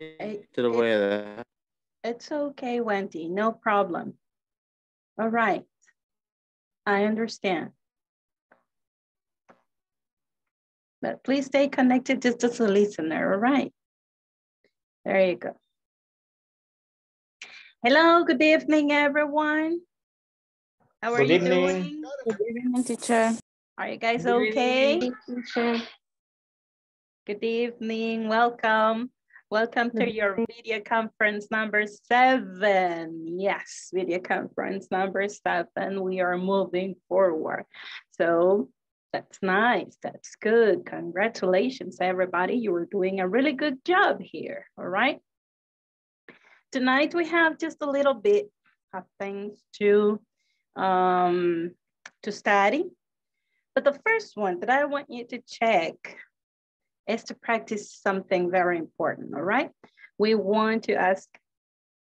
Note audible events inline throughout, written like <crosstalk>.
Te lo voy a dar. It's okay, Wendy, no problem. All right, I understand. But please stay connected just as a listener, all right? There you go. Hello, good evening, everyone. How are Good you evening. doing? Good evening, teacher. Are you guys Good okay? evening. Teacher. Good evening, welcome. Welcome to your video conference number seven. Yes, video conference number seven. We are moving forward. So that's nice, that's good. Congratulations, everybody. You are doing a really good job here, all right? Tonight we have just a little bit of things to, um, to study. But the first one that I want you to check is to practice something very important, all right? We want to ask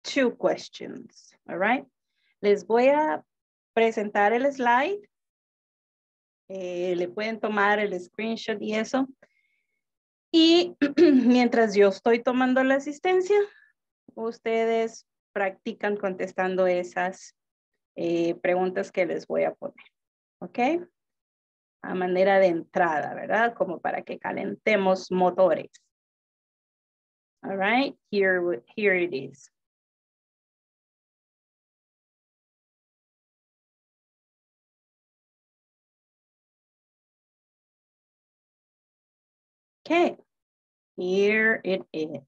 two questions, all right? Les voy a presentar el slide. Eh, le pueden tomar el screenshot y eso. Y <clears throat> mientras yo estoy tomando la asistencia, ustedes practican contestando esas eh, preguntas que les voy a poner, ¿ok? A manera de entrada, ¿verdad? Como para que calentemos motores. All right, here, here it is. Okay, here it is.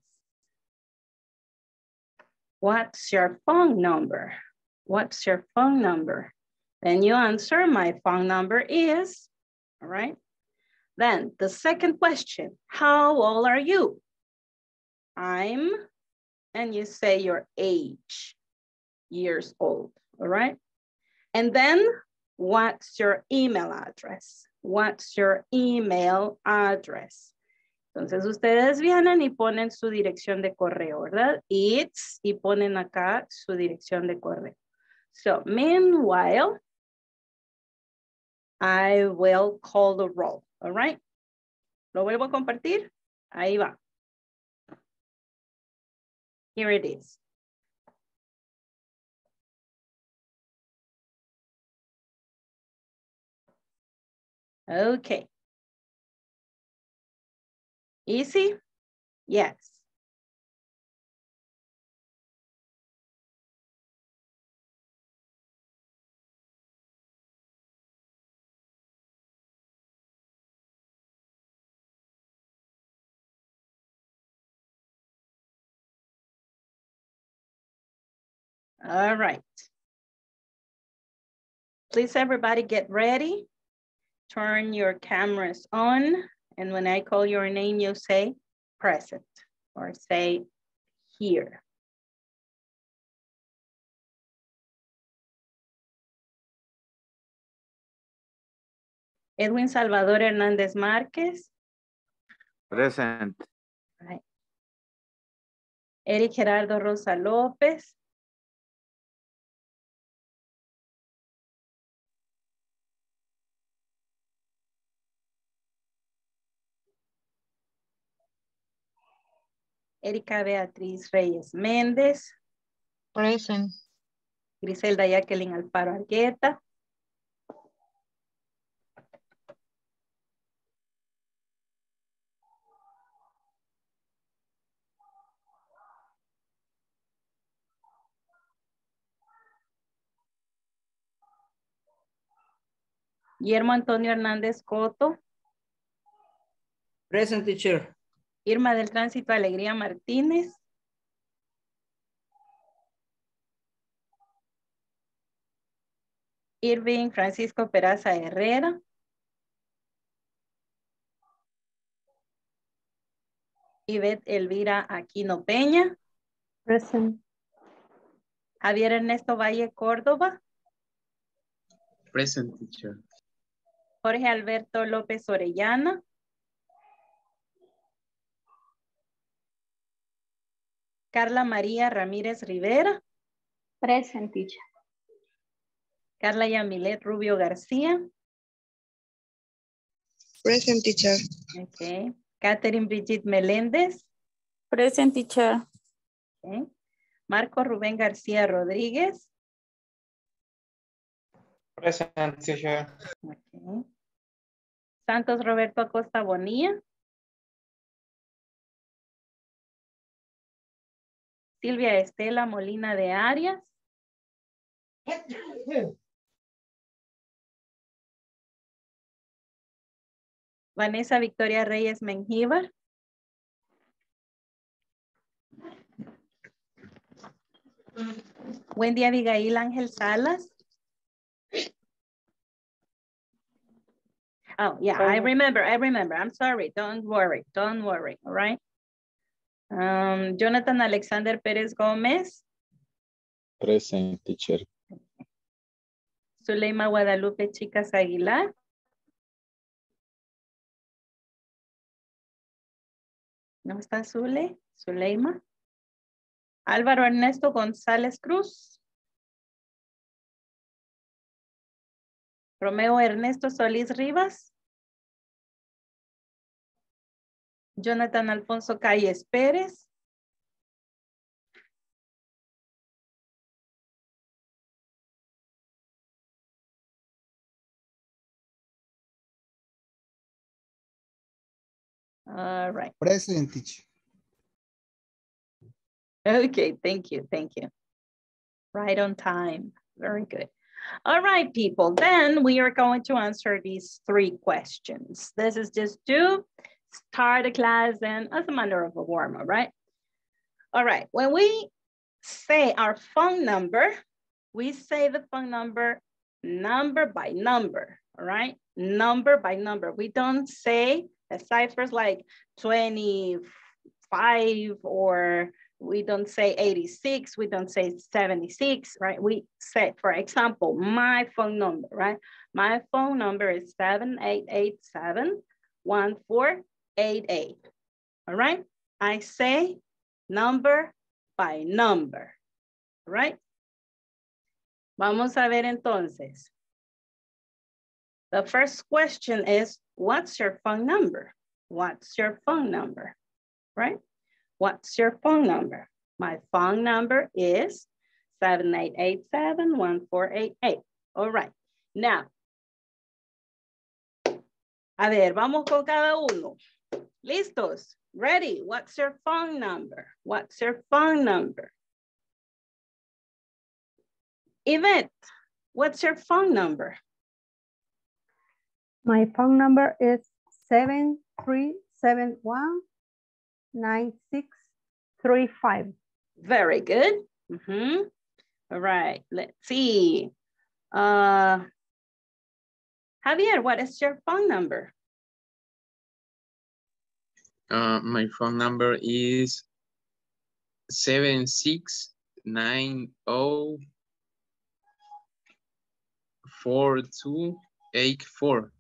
What's your phone number? What's your phone number? Then you answer, my phone number is, all right? Then the second question, how old are you? I'm, and you say your age, years old, all right? And then what's your email address? What's your email address? Entonces ustedes vienen y ponen su dirección de correo, ¿verdad? It's y ponen acá su dirección de correo. So meanwhile, I will call the roll, all right? ¿Lo vuelvo a compartir? Ahí va. Here it is. Okay. Easy? Yes. All right. Please everybody get ready. Turn your cameras on. And when I call your name, you say present or say here. Edwin Salvador Hernández Márquez. Present. Right. Eric Gerardo Rosa López. Erika Beatriz Reyes Méndez. Present. Griselda Jacqueline Alfaro Argueta. Guillermo Antonio Hernández Coto. Present teacher. Irma del Tránsito Alegría Martínez. Irving Francisco Peraza Herrera. Ivette Elvira Aquino Peña. Present. Javier Ernesto Valle Córdoba. Present teacher. Jorge Alberto López Orellana. Carla María Ramírez Rivera. Present, teacher. Carla Yamilet Rubio García. Present teacher. Okay. Catherine Brigitte Meléndez. Present teacher. Okay. Marco Rubén García Rodríguez. Present teacher. Okay. Santos Roberto Acosta Bonilla. Silvia Estela Molina de Arias. Vanessa Victoria Reyes Mengíbar. Wendy Abigail Ángel Salas. Oh, yeah, I remember, I remember. I'm sorry. Don't worry, don't worry, all right? Um, Jonathan Alexander Pérez Gómez. Present, teacher. Zuleima Guadalupe Chicas Aguilar. ¿No está Zule? Zuleima. Álvaro Ernesto González Cruz. Romeo Ernesto Solís Rivas. Jonathan Alfonso Calles Pérez. All right. Present teacher. Okay, thank you, thank you. Right on time, very good. All right, people, then we are going to answer these three questions. This is just to start the class and as a matter of a warm up, right? All right, when we say our phone number, we say the phone number number by number, all right? Number by number. We don't say ciphers like 25 or we don't say 86, we don't say 76, right? We say, for example, my phone number, right? My phone number is 7887-1488, all right? I say number by number, All right. Vamos a ver entonces. The first question is, what's your phone number? What's your phone number, right? What's your phone number? My phone number is 7887-1488. All right. Now, a ver, vamos con cada uno. ¿Listos? Ready? What's your phone number? What's your phone number? Yvette, what's your phone number? My phone number is seven three seven one nine six three five. Very good. Mm -hmm. All right, let's see. Uh, Javier, what is your phone number? Uh, my phone number is seven six nine oh four two eight four.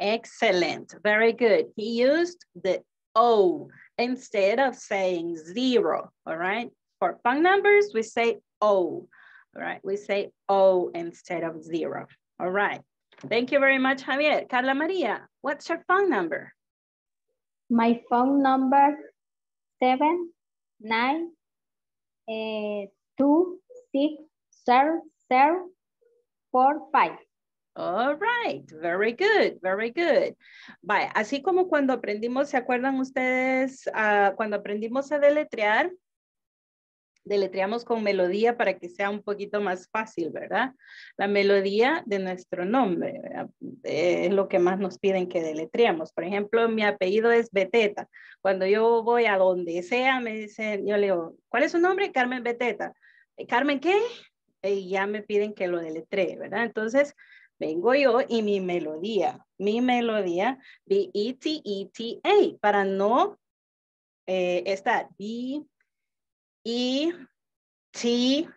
Excellent, very good. He used the O instead of saying zero, all right? For phone numbers, we say O, all right? We say O instead of zero, all right? Thank you very much, Javier. Carla Maria, what's your phone number? My phone number seven nine uh, two six zero zero four five. All right, very good, very good. Vaya, así como cuando aprendimos, ¿se acuerdan ustedes uh, cuando aprendimos a deletrear? Deletreamos con melodía para que sea un poquito más fácil, ¿verdad? La melodía de nuestro nombre es lo que más nos piden que deletreamos. Por ejemplo, mi apellido es Beteta. Cuando yo voy a donde sea, me dicen, yo le digo, ¿cuál es su nombre? Carmen Beteta. ¿Carmen qué? Y ya me piden que lo deletree, ¿verdad? Entonces, vengo yo y mi melodía, mi melodía, B-E-T-E-T-A, para no eh, estar B, E, T,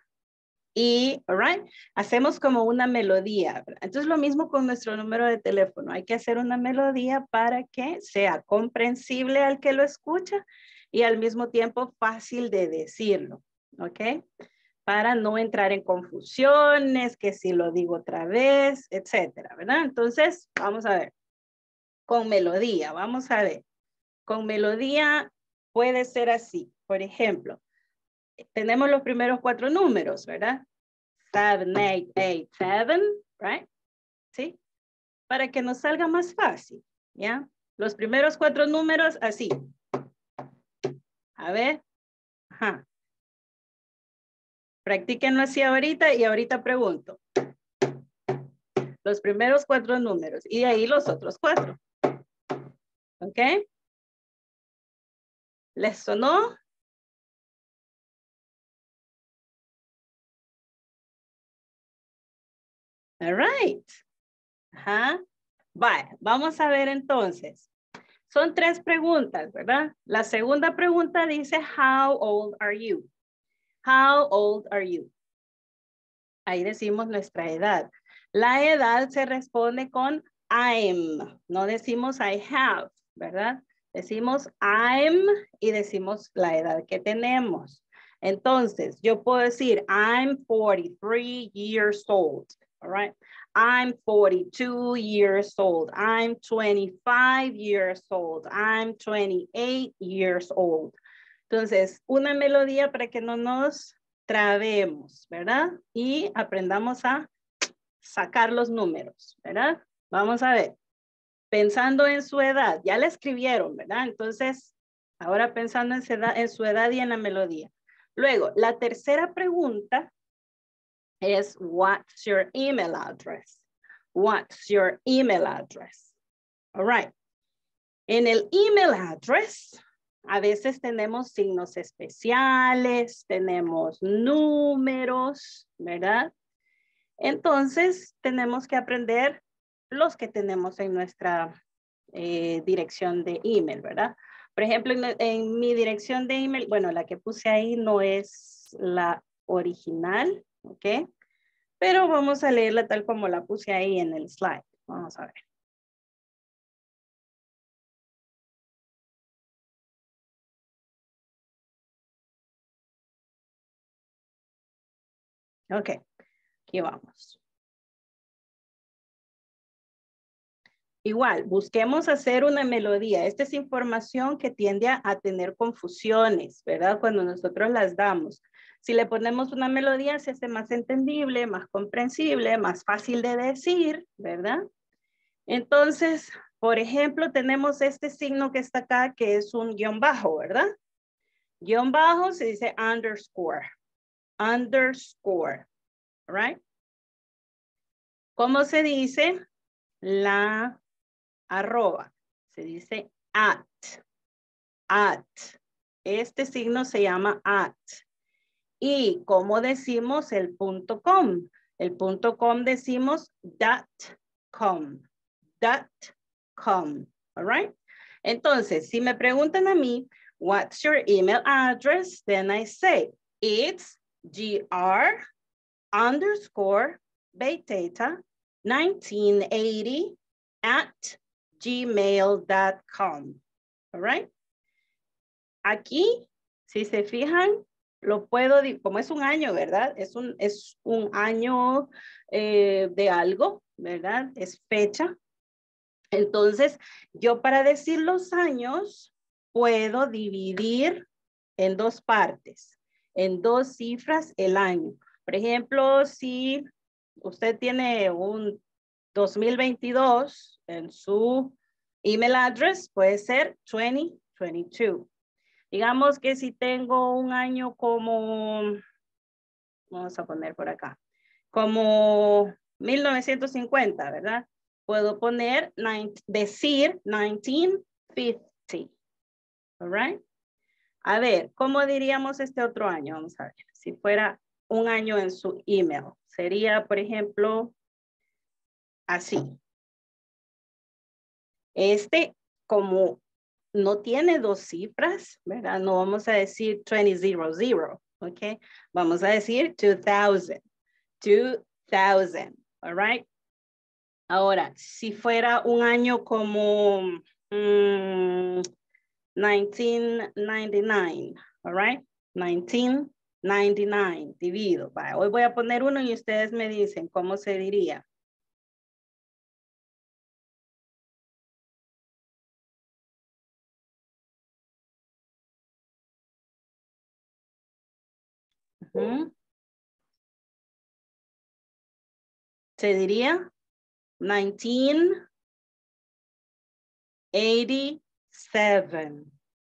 E, all right? Hacemos como una melodía. Entonces lo mismo con nuestro número de teléfono. Hay que hacer una melodía para que sea comprensible al que lo escucha y al mismo tiempo fácil de decirlo, ¿ok? para no entrar en confusiones, que si lo digo otra vez, etcétera, ¿verdad? Entonces, vamos a ver. Con melodía, vamos a ver. Con melodía puede ser así. Por ejemplo, tenemos los primeros cuatro números, ¿verdad? 7, 8, 8, 7, right? ¿Sí? Para que nos salga más fácil, ¿ya? Los primeros cuatro números así. A ver. Ajá. Practíquenlo así ahorita y ahorita pregunto. Los primeros cuatro números y de ahí los otros cuatro. ¿Ok? ¿Les sonó? All right. Ajá. Vale, vamos a ver entonces. Son tres preguntas, ¿verdad? La segunda pregunta dice, how old are you? How old are you? Ahí decimos nuestra edad. La edad se responde con I'm. No decimos I have, ¿verdad? Decimos I'm y decimos la edad que tenemos. Entonces, yo puedo decir I'm 43 years old. All right. I'm 42 years old. I'm 25 years old. I'm 28 years old. Entonces, una melodía para que no nos trabemos, ¿verdad? Y aprendamos a sacar los números, ¿verdad? Vamos a ver. Pensando en su edad, ya la escribieron, ¿verdad? Entonces, ahora pensando en su edad, en su edad y en la melodía. Luego, la tercera pregunta es what's your email address? What's your email address? All right. En el email address, a veces tenemos signos especiales, tenemos números, ¿verdad? Entonces, tenemos que aprender los que tenemos en nuestra eh, dirección de email, ¿verdad? Por ejemplo, en, mi dirección de email, bueno, la que puse ahí no es la original, ¿ok? Pero vamos a leerla tal como la puse ahí en el slide. Vamos a ver. Ok, aquí vamos. Igual, busquemos hacer una melodía. Esta es información que tiende a, tener confusiones, ¿verdad? Cuando nosotros las damos. Si le ponemos una melodía, se hace más entendible, más comprensible, más fácil de decir, ¿verdad? Entonces, por ejemplo, tenemos este signo que está acá, que es un guion bajo, ¿verdad? Guión bajo se dice underscore. Underscore, right? ¿Cómo se dice? La arroba. Se dice at. At. Este signo se llama at. Y como decimos el punto com. El punto com decimos dot com. Dot com. All right. Entonces, si me preguntan a mí, what's your email address? Then I say, it's gr underscore beteta 1980 at gmail.com. All right. Aquí, si se fijan, lo puedo, como es un año, ¿verdad? Es un, es un año eh, de algo, ¿verdad? Es fecha. Entonces, yo para decir los años, puedo dividir en dos partes, en dos cifras el año. Por ejemplo, si usted tiene un 2022 en su email address, puede ser 2022. Digamos que si tengo un año como, vamos a poner por acá, como 1950, ¿verdad? Puedo poner, decir 1950. All right? A ver, ¿cómo diríamos este otro año? Vamos a ver, si fuera un año en su email. Sería, por ejemplo, así. Este, como no tiene dos cifras, ¿verdad? No vamos a decir 2000, ¿ok? Vamos a decir 2000, 2000, all right? Ahora, si fuera un año como 1999, mm, all right? 1999, divido. Hoy voy a poner uno y ustedes me dicen cómo se diría. Ujú. Se diría 1987.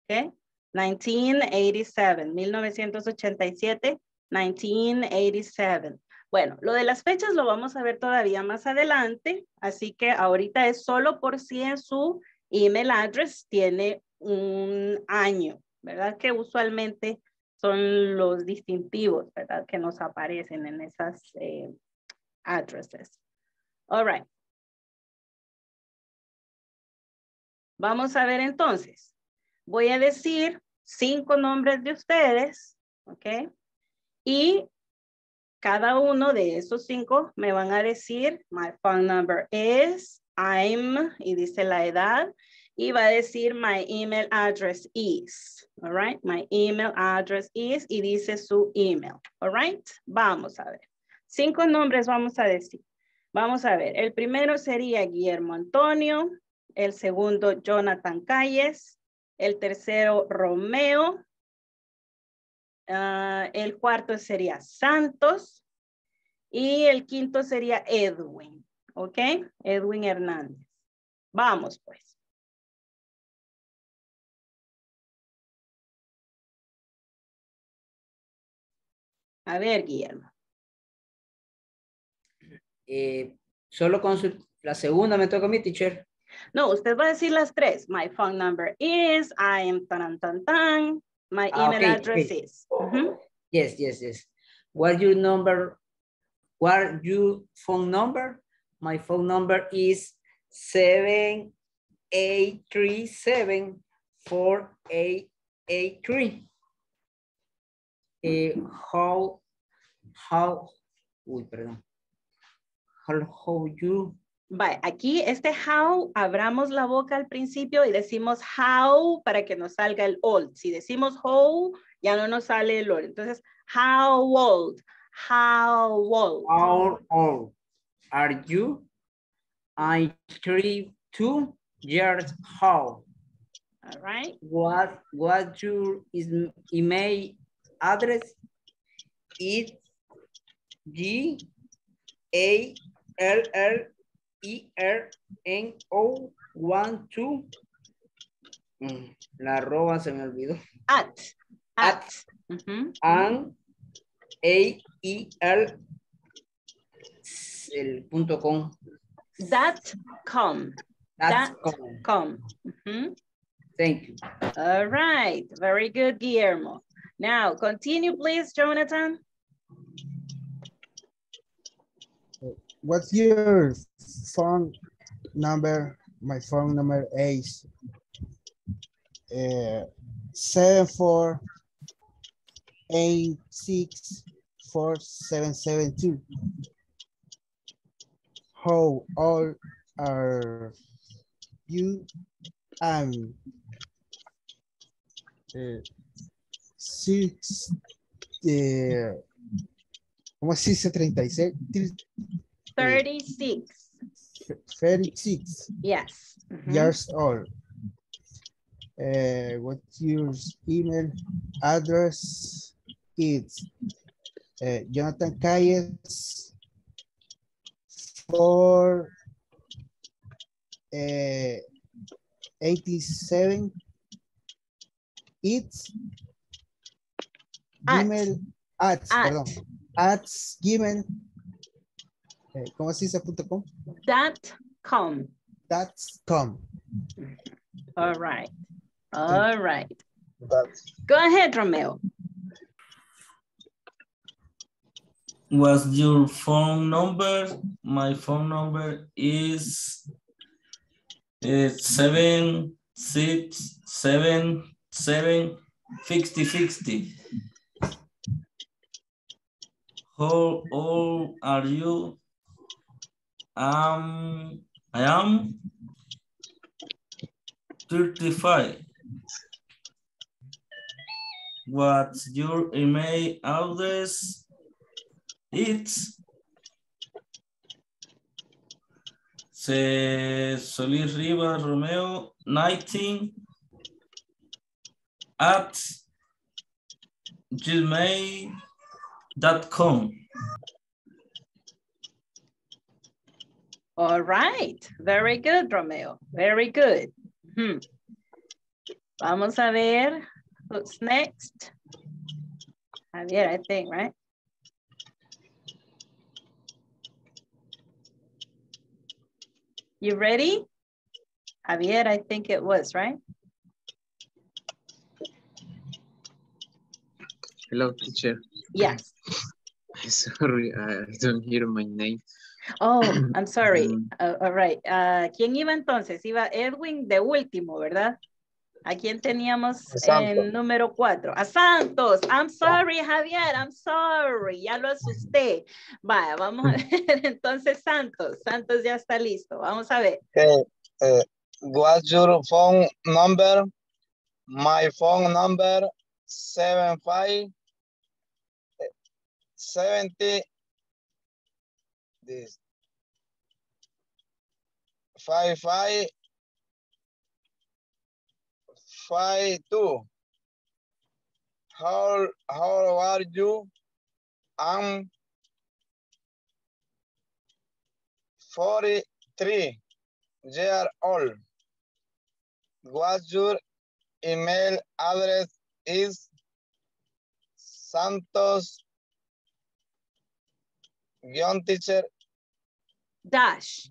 ¿Ok? 1987, 1987, 1987. Bueno, lo de las fechas lo vamos a ver todavía más adelante, así que ahorita es solo por si en su email address tiene un año, ¿verdad? Que usualmente son los distintivos, ¿verdad? Que nos aparecen en esas eh, addresses. All right. Vamos a ver entonces. Voy a decir cinco nombres de ustedes, ¿ok? Y cada uno de esos cinco me van a decir, my phone number is, I'm, y dice la edad, y va a decir my email address is, all right? My email address is, y dice su email, all right? Vamos a ver. Cinco nombres vamos a decir. Vamos a ver, el primero sería Guillermo Antonio, el segundo Jonathan Calles, el tercero Romeo, ah, el cuarto sería Santos y el quinto sería Edwin, ¿ok? Edwin Hernández. Vamos pues. A ver, Guillermo. Eh, solo con su- la segunda me toca a mi teacher. No, usted va a decir las tres. My phone number is, I am tan tan tan. My Ah, email okay, address okay. is. Ujú. Yes, yes, yes. What your number? What your phone number? My phone number is seven eight three seven four eight eight three. Eh, how how? Uy, perdón. How how you? Vale, aquí este how, abramos la boca al principio y decimos how para que nos salga el old. Si decimos how, ya no nos sale el old. Entonces, how old, how old. How old are you? I'm three two years old. All right. What what your is email address? It G A L L E R N O one two. Mm, La arroba se me olvidó. At, at. At. And A E L el punto com. Dot com, That's That. com. com. Thank you. All right, very good, Guillermo. Now, continue, please, Jonathan. What's your phone number? My phone number is uh, seven four eight six four seven seven two. How old are you? I'm uh, six. Uh, ¿Cómo se dice 36? 36, 36 yes. Ujú. years old. Uh, what's your email address? It's uh, Jonathan Calles for uh, 87. It's At. Gmail at, At. perdón, at Gmail. eh, ¿Cómo se dice punto com? Dot com. That's com. All right. All right. Go ahead, Romeo. What's your phone number? My phone number is uh, seven six seven seven fifty fifty. How old are you? Um, I am thirty-five. What's your email address? It's Se Solís Rivas Romeo 19 at gmail.com. dot com. All right. Very good, Romeo. Very good. Hmm. Vamos a ver who's next. Javier, I think, right? You ready? Javier, I think it was, right? Hello, teacher. Yes. Sorry, I don't hear my name. Oh, <clears throat> I'm sorry. Mm. Uh, all right. Uh, ¿Quién iba entonces? Iba Edwin de último, ¿verdad? ¿A quién teníamos en número cuatro? A Santos. I'm sorry, Javier. I'm sorry. Ya lo asusté. Vaya, vamos a ver. <laughs> Entonces, Santos. Santos ya está listo. Vamos a ver. Okay. Uh, what's your phone number? My phone number seven five seventy this five five five two. How how are you? I'm forty three year old. What's your email address is Santos guion teacher Dash.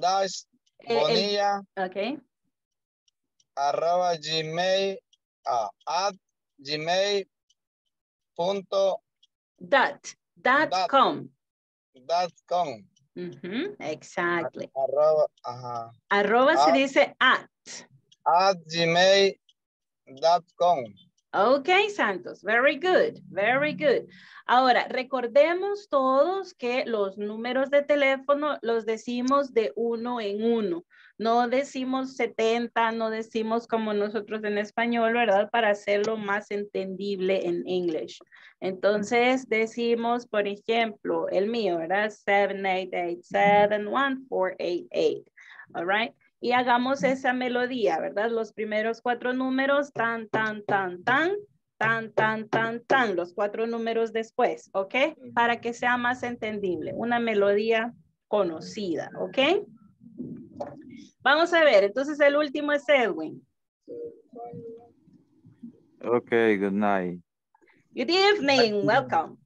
dash Eh, bonilla ok. arroba gmail ah, at gmail punto Dot. Dot Dot. com. dot com Exactly. arroba ajá Arroba se Ah. dice at. at gmail dot com Ok, Santos, very good, very good. Ahora, recordemos todos que los números de teléfono los decimos de uno en uno. No decimos 70, no decimos como nosotros en español, ¿verdad? Para hacerlo más entendible en English. Entonces decimos, por ejemplo, el mío, ¿verdad? 78871488. All right? Y hagamos esa melodía, ¿verdad? Los primeros cuatro números, tan, tan, tan, tan, tan, tan, tan, tan, los cuatro números después, ¿ok? Para que sea más entendible, una melodía conocida, ¿ok? Vamos a ver, entonces el último es Edwin. Okay, good night. Good evening, welcome.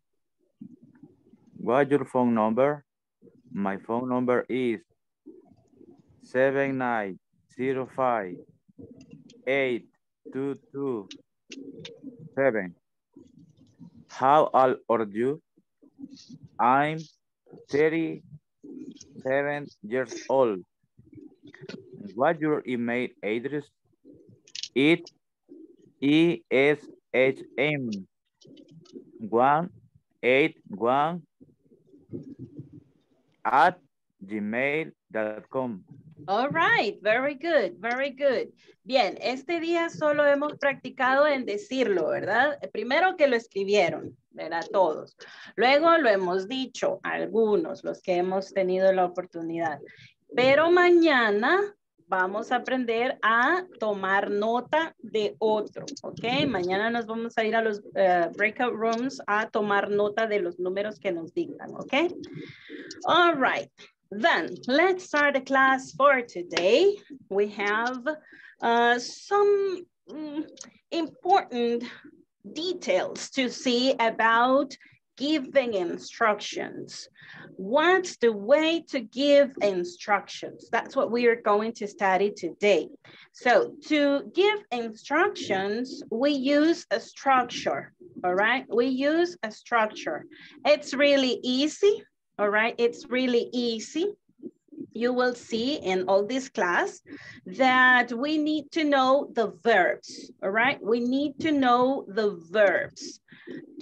What's your phone number? My phone number is seven nine zero five eight two two seven. How old are you? I'm thirty-seven years old. What's your email address? It E S H M one eight one at gmail.com. All right, very good, very good. Bien, este día solo hemos practicado en decirlo, ¿verdad? Primero que lo escribieron, ¿verdad? Todos. Luego lo hemos dicho, algunos, los que hemos tenido la oportunidad. Pero mañana vamos a aprender a tomar nota de otro, ¿ok? Mañana nos vamos a ir a los eh, breakout rooms a tomar nota de los números que nos dictan, ¿ok? All right. Then let's start the class for today. We have uh, some mm, important details to see about giving instructions. What's the way to give instructions? That's what we are going to study today. So to give instructions, we use a structure, all right? We use a structure. It's really easy, all right? It's really easy. You will see in all this class that we need to know the verbs, all right? We need to know the verbs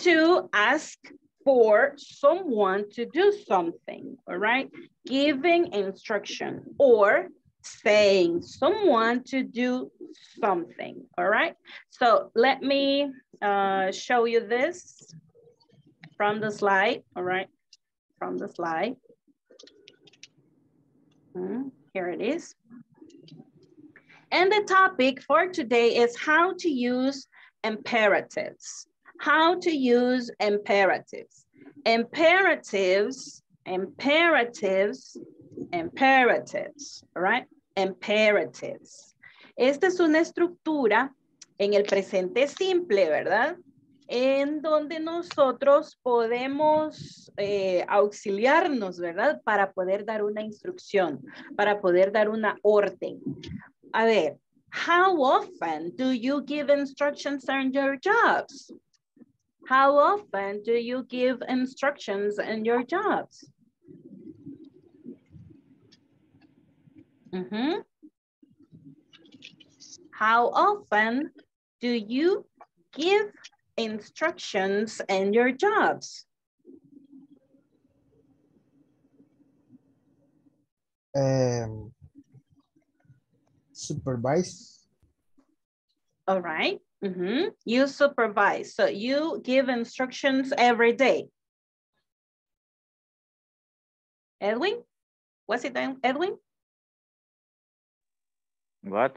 to ask for someone to do something, all right? Giving instruction or saying someone to do something, all right? So let me uh, show you this from the slide, all right? From the slide. Hmm, Here it is. And the topic for today is how to use imperatives. how to use imperatives. Imperatives, imperatives, imperatives, right? Imperatives. Esta es una estructura en el presente simple, ¿verdad? En donde nosotros podemos eh, auxiliarnos, ¿verdad? Para poder dar una instrucción, para poder dar una orden. A ver, how often do you give instructions on your jobs? How often do you give instructions in your jobs? Mhm. How often do you give instructions and your jobs? Um, supervise. All right. Mhm. You supervise. So you give instructions every day. Edwin? Was it Edwin? What?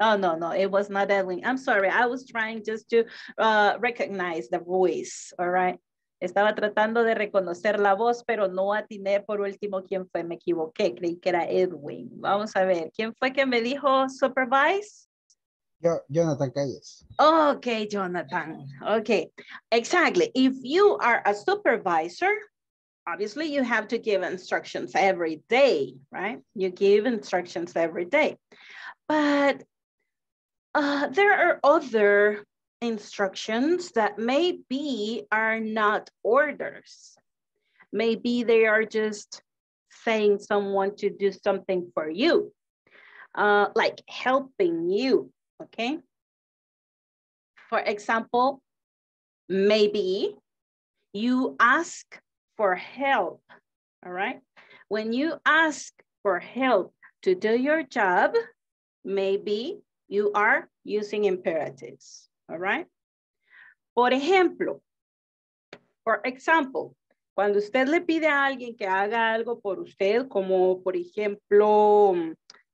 Oh, no, no, it was not Edwin. I'm sorry. I was trying just to uh, recognize the voice, all right? Estaba tratando de reconocer la voz, pero no atiné por último quién fue. Me equivoqué, creí que era Edwin. Vamos a ver, ¿quién fue que me dijo supervise? Yo, Jonathan Calles. Okay, Jonathan. Okay, exactly. If you are a supervisor, obviously you have to give instructions every day, right? You give instructions every day. But uh, there are other instructions that maybe are not orders. Maybe they are just saying someone to do something for you, uh, like helping you, okay? For example, maybe you ask for help, all right? When you ask for help to do your job, maybe you are using imperatives, all right? Por ejemplo, for example, cuando usted le pide a alguien que haga algo por usted, como por ejemplo,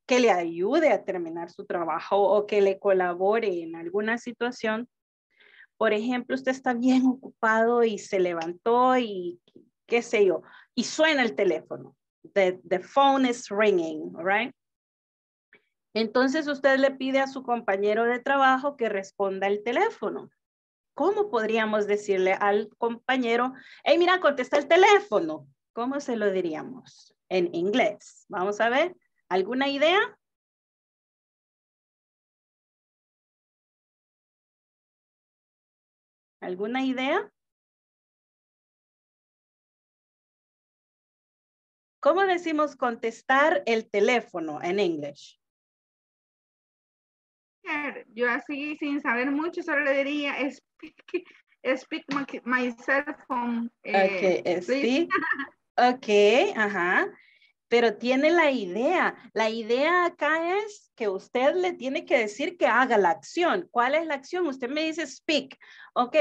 que le ayude a terminar su trabajo o que le colabore en alguna situación, por ejemplo, usted está bien ocupado y se levantó y qué sé yo, y suena el teléfono. The, the phone is ringing, all right? Entonces usted le pide a su compañero de trabajo que responda el teléfono. ¿Cómo podríamos decirle al compañero, hey, mira, contesta el teléfono? ¿Cómo se lo diríamos en inglés? Vamos a ver, ¿alguna idea? ¿Alguna idea? ¿Cómo decimos contestar el teléfono en inglés? Yo así sin saber mucho solo le diría speak, speak my, my cell phone. Eh, ok, speak. ok, ajá. Pero tiene la idea. La idea acá es que usted le tiene que decir que haga la acción. ¿Cuál es la acción? Usted me dice speak. Ok,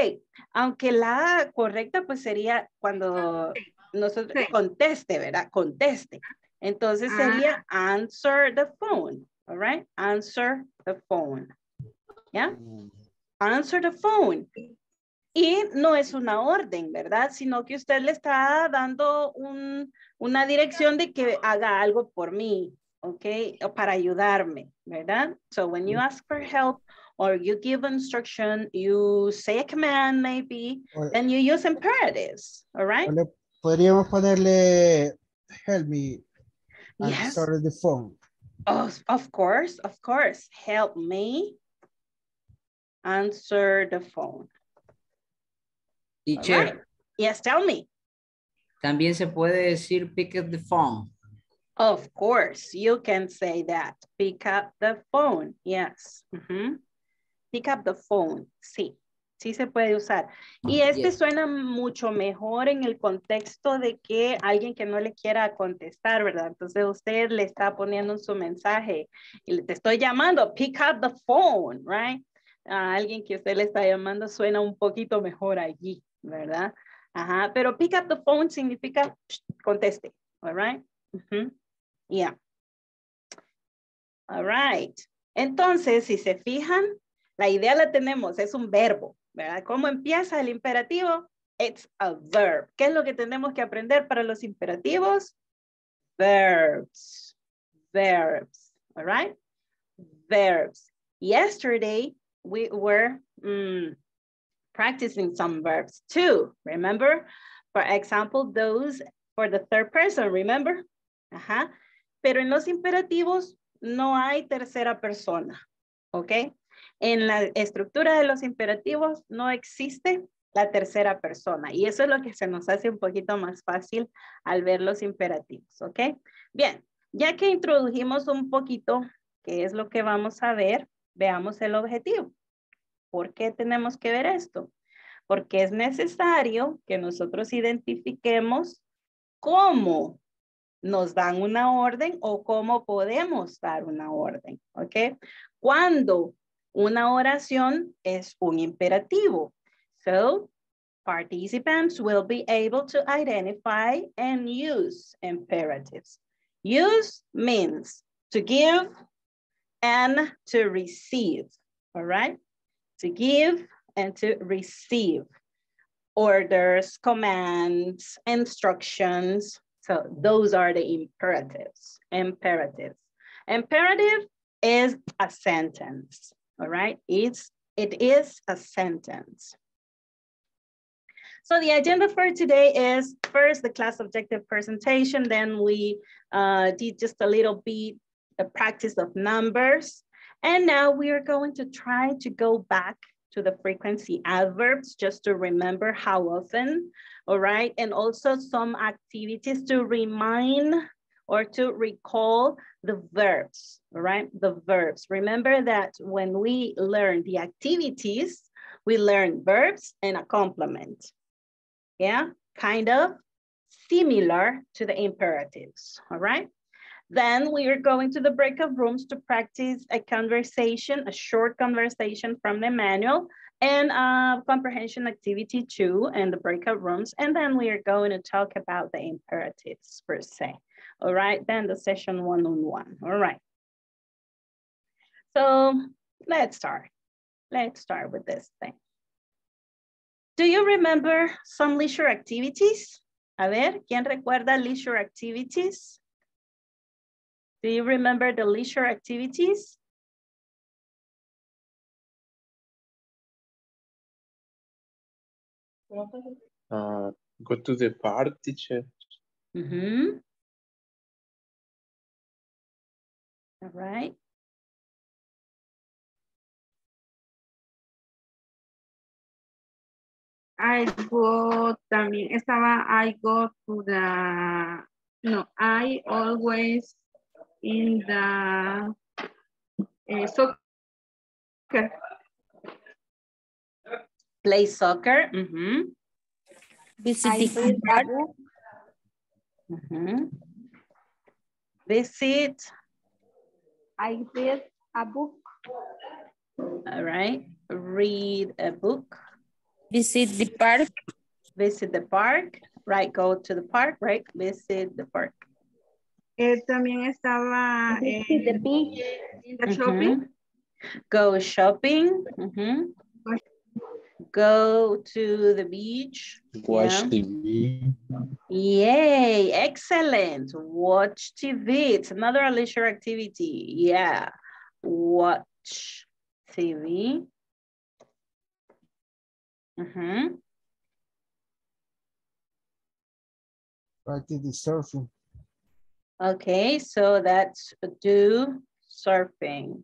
aunque la correcta pues sería cuando nosotros sí. conteste, ¿verdad? Conteste. Entonces ah. sería answer the phone. All right, answer the phone. ¿Ya? Answer the phone. Y no es una orden, ¿verdad? Sino que usted le está dando un, una dirección de que haga algo por mí, ¿ok? O para ayudarme, ¿verdad? So when you ask for help or you give instruction, you say a command maybe, and you use imperatives, all right? Podríamos ponerle help me Yes. answer the phone. Oh, of course, of course. Help me answer the phone. Teacher, right. Yes, tell me. también se puede decir pick up the phone. Of course, you can say that. Pick up the phone. Yes. Ujú. Pick up the phone. Sí, sí se puede usar. Y este Yes. suena mucho mejor en el contexto de que alguien que no le quiera contestar, ¿verdad? Entonces usted le está poniendo en su mensaje y le te estoy llamando, pick up the phone, right? A alguien que usted le está llamando suena un poquito mejor allí, ¿verdad? Ajá, pero pick up the phone significa "Psh, conteste, all right? Yeah. All right. Entonces, si se fijan, la idea la tenemos, es un verbo, ¿verdad? ¿Cómo empieza el imperativo? It's a verb. ¿Qué es lo que tenemos que aprender para los imperativos? Verbs. Verbs. All right? Verbs. Yesterday, we were mm, practicing some verbs too. Remember? For example, those for the third person, remember? Ajá. Pero en los imperativos no hay tercera persona. ¿Ok? En la estructura de los imperativos no existe la tercera persona. Y eso es lo que se nos hace un poquito más fácil al ver los imperativos, ¿ok? Bien, ya que introdujimos un poquito qué es lo que vamos a ver, veamos el objetivo. ¿Por qué tenemos que ver esto? Porque es necesario que nosotros identifiquemos cómo nos dan una orden o cómo podemos dar una orden, ¿ok? Cuando una oración es un imperativo. So, participants will be able to identify and use imperatives. Use means to give and to receive, all right? To give and to receive orders, commands, instructions. So those are the imperatives, imperatives. Imperative is a sentence, all right? It's, it is a sentence. So the agenda for today is first the class objective presentation, then we uh, did just a little bit of practice of numbers. And now we are going to try to go back to the frequency adverbs just to remember how often, all right? And also some activities to remind or to recall the verbs, right? The verbs. Remember that when we learn the activities, we learn verbs and a complement. Yeah, kind of similar to the imperatives, all right? Then we are going to the breakout rooms to practice a conversation, a short conversation from the manual and a comprehension activity two in the breakout rooms. And then we are going to talk about the imperatives per se. All right, then the session one-on-one, -on -one. all right. So let's start. Let's start with this thing. Do you remember some leisure activities? A ver, ¿quién recuerda leisure activities? Do you remember the leisure activities? Uh, go to the park, teacher. Mm -hmm. All right. I go también estaba I go to the no I always in the uh, soccer play soccer mm -hmm. visit the park mm -hmm. visit I read a book all right read a book Visit the park. Visit the park. Right, go to the park, right? Visit the park. Eh, también estaba Visit the beach. In the shopping. Mm -hmm. Go shopping. Mm -hmm. Go to the beach. Watch yeah. TV. Yay, excellent. Watch TV. It's another leisure activity. Yeah. Watch TV. Mm -hmm. Practice the surfing. Okay, so that's do surfing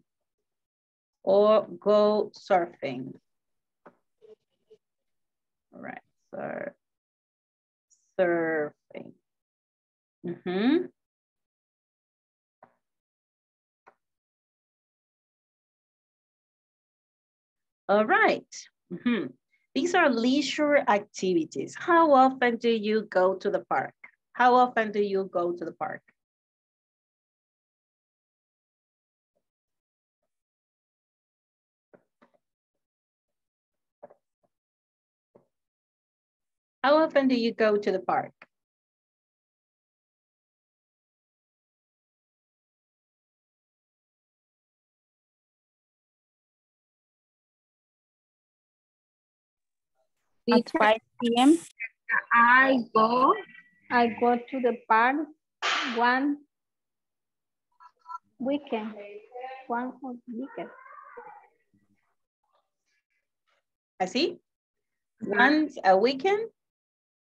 or go surfing. Right, So surfing. Mm -hmm. All right. Mm -hmm. These are leisure activities. How often do you go to the park? How often do you go to the park? How often do you go to the park? At 5 p.m. I go. I go to the park one weekend. One weekend. ¿Así? Once a weekend.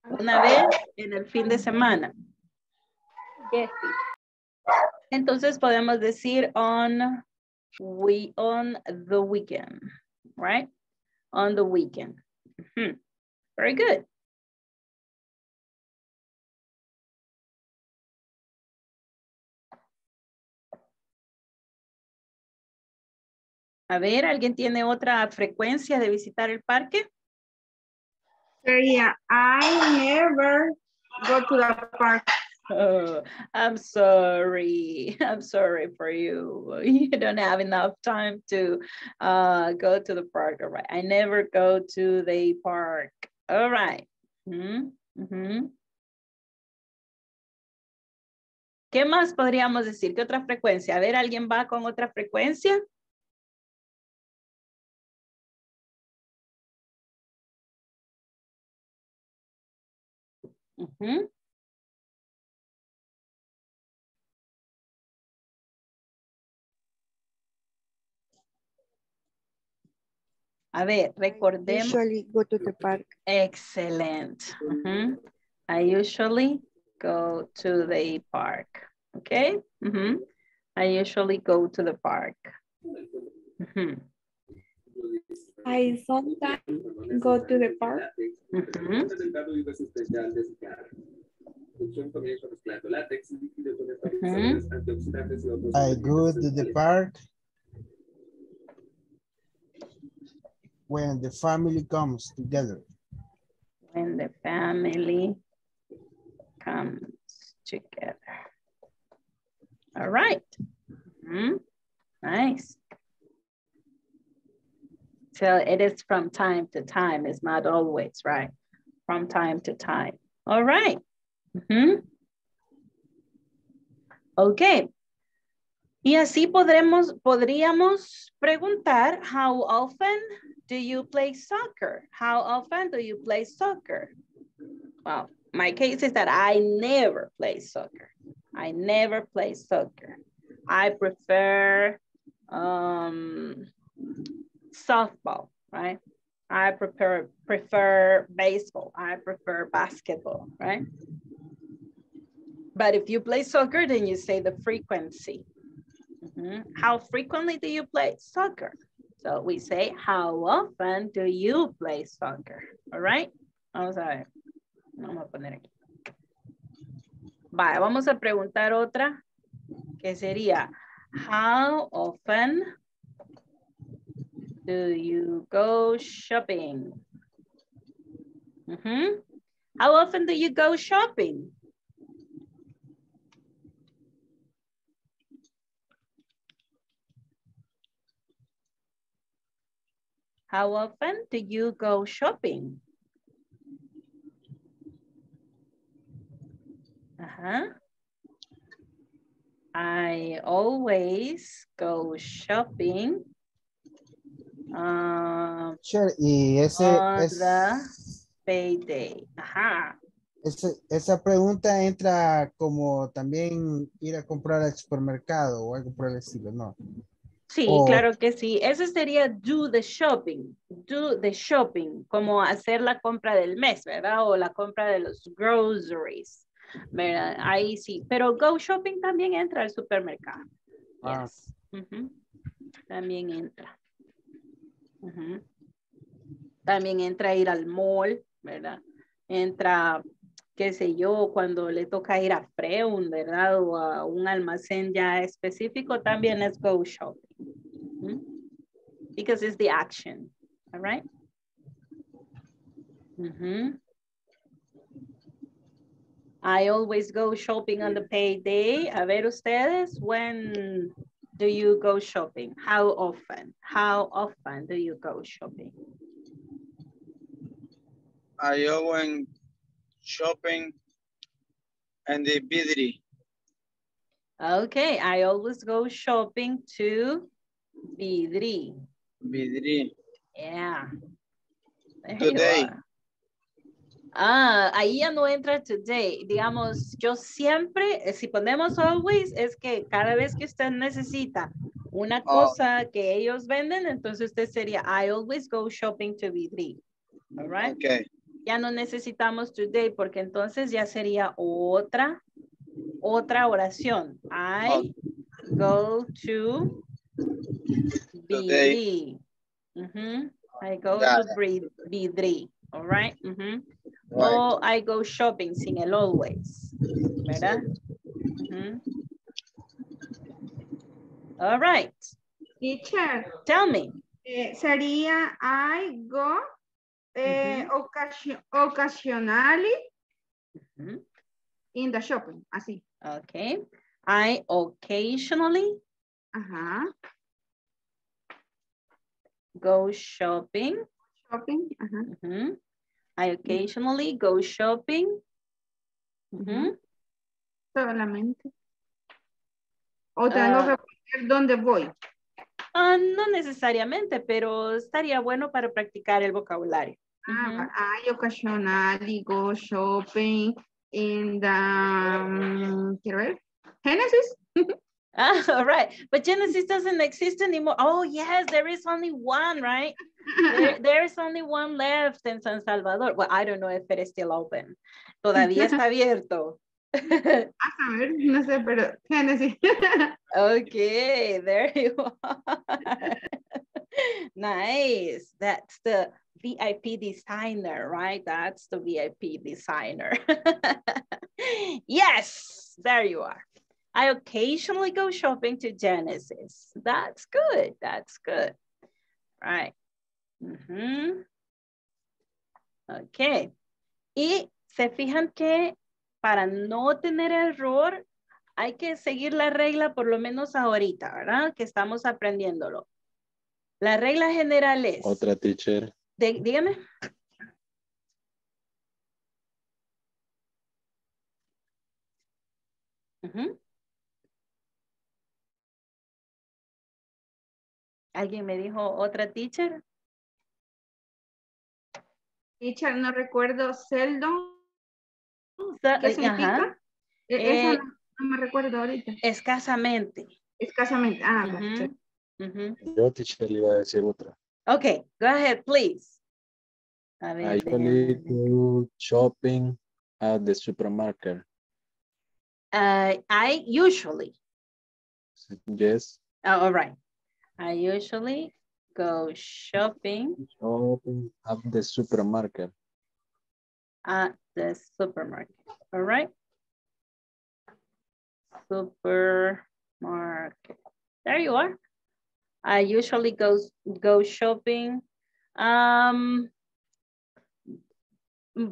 Una vez en el fin de semana. Yes. Entonces podemos decir on we on the weekend, right? On the weekend. Ujú. Very good. A ver, ¿alguien tiene otra frecuencia de visitar el parque? Sería, I never go to the park. Oh, <laughs> I'm sorry. <laughs> I'm sorry for you. <laughs> You don't have enough time to uh, go to the park. All right. I never go to the park. All right. Mhm, mhm. ¿Qué más podríamos decir? ¿Qué otra frecuencia? A ver, ¿alguien va con otra frecuencia? Ujú. A ver, recordemos. Usually go to the park. Excellent. Mhm. I usually go to the park. Okay. Mhm. I usually go to the park. Mhm. I sometimes go to the park. Mhm. Mhm. I go to the park when the family comes together. When the family comes together. All right. Mhm. Nice. So it is from time to time. It's not always, right? From time to time. All right. Ujú. Ok. Y así podremos, podríamos preguntar, how often do you play soccer? How often do you play soccer? Well, my case is that I never play soccer. I never play soccer. I prefer um, softball, right? I prefer, prefer baseball. I prefer basketball, right? But if you play soccer, then you say the frequency. Mhm. How frequently do you play soccer? So we say, how often do you play soccer? All right? Vamos a ver. Vamos a poner aquí. Vamos a preguntar otra que sería, how often do you go shopping? Mhm. How often do you go shopping? How often do you go shopping? Uh-huh. I always go shopping um, Sure, y ese es, payday. Ajá. esa pregunta entra como también ir a comprar al supermercado o algo por el estilo, ¿no? Sí, O- claro que sí. Eso sería do the shopping. Do the shopping, como hacer la compra del mes, ¿verdad? O la compra de los groceries, ¿verdad? Ahí sí. Pero go shopping también entra al supermercado. Ah. Yes. También entra. También entra ir al mall, ¿verdad? Entra, qué sé yo, cuando le toca ir a Freun, ¿verdad? O a un almacén ya específico, también es go shopping. Because it's the action, all right? Ujú. I always go shopping on the payday. A ver ustedes, when do you go shopping? How often? How often do you go shopping? I went shopping and the Bidri. Okay, I always go shopping to Vidri. Bidri. Yeah. There you Today. are. Ah, ahí ya no entra today. Digamos, yo siempre, eh, si ponemos always, es que cada vez que usted necesita una Oh. cosa que ellos venden, entonces usted sería, I always go shopping to B3. All right? Okay. Ya no necesitamos today porque entonces ya sería otra, otra oración. I go to B3. Ujú. I go to Bre- B3. All right? Right. I go shopping sin el always. ¿Verdad? Ujú. All right. Teacher, Tell me. eh, sería I go eh, ocasio- occasionally Ujú. in the shopping, así. Okay. I occasionally Ajá. go shopping. Shopping, ajá. Ujú. I occasionally go shopping. Ujú. Solamente. O tengo Ah. que poner dónde voy. Ah, no necesariamente, pero estaría bueno para practicar el vocabulario. Ah, I occasionally go shopping in the, um, quiero ver, Genesis. <laughs> Ah, <laughs> all right. But Genesis doesn't exist anymore. Oh, yes, there is only one, right? There, <laughs> there is only one left in San Salvador. Well, I don't know if it is still open. Todavía está <laughs> abierto. A saber, no sé, pero Genesis. Okay, there you are. nice. That's the VIP designer, right? That's the VIP designer. yes, there you are. I occasionally go shopping to Genesis. That's good. That's good. Right. Ujú. Ok. Y se fijan que para no tener error, hay que seguir la regla por lo menos ahorita, ¿verdad? Que estamos aprendiéndolo. La regla general es, Otra teacher. de- dígame. Ujú. ¿Alguien me dijo otra teacher? Teacher, no recuerdo, seldom. Sa- ¿Qué significa? E- Eh, no, no me recuerdo ahorita. Escasamente. Escasamente. Ah, Ujú, ok. ujú. Yo teacher le iba a decir otra. Okay, go ahead, please. A ver, I ver. go shopping at the supermarket. Uh, I usually, Yes, oh, all right. I usually go shopping shopping at the supermarket. at the supermarket. All right. Supermarket. There you are. I usually go go shopping. Um,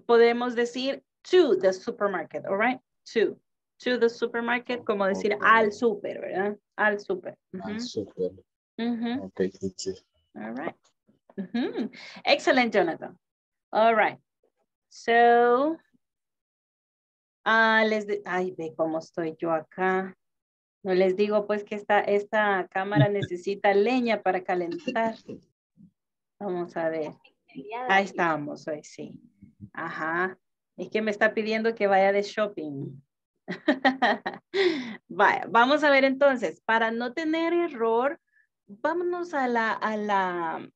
podemos decir to the supermarket, all right? To. To the supermarket, como decir Ok. al super, ¿verdad? Al super. Al Ujú, ujú. Okay, teacher. All right. Mhm. Excellent, Jonathan. All right. So, ah, les, de- ay, ve cómo estoy yo acá. No les digo pues que esta, esta cámara <laughs> necesita leña para calentar. Vamos a ver. Ahí estamos hoy, sí. Ajá. Es que me está pidiendo que vaya de shopping. <laughs> Vaya, vamos a ver entonces, para no tener error, vámonos a la, a la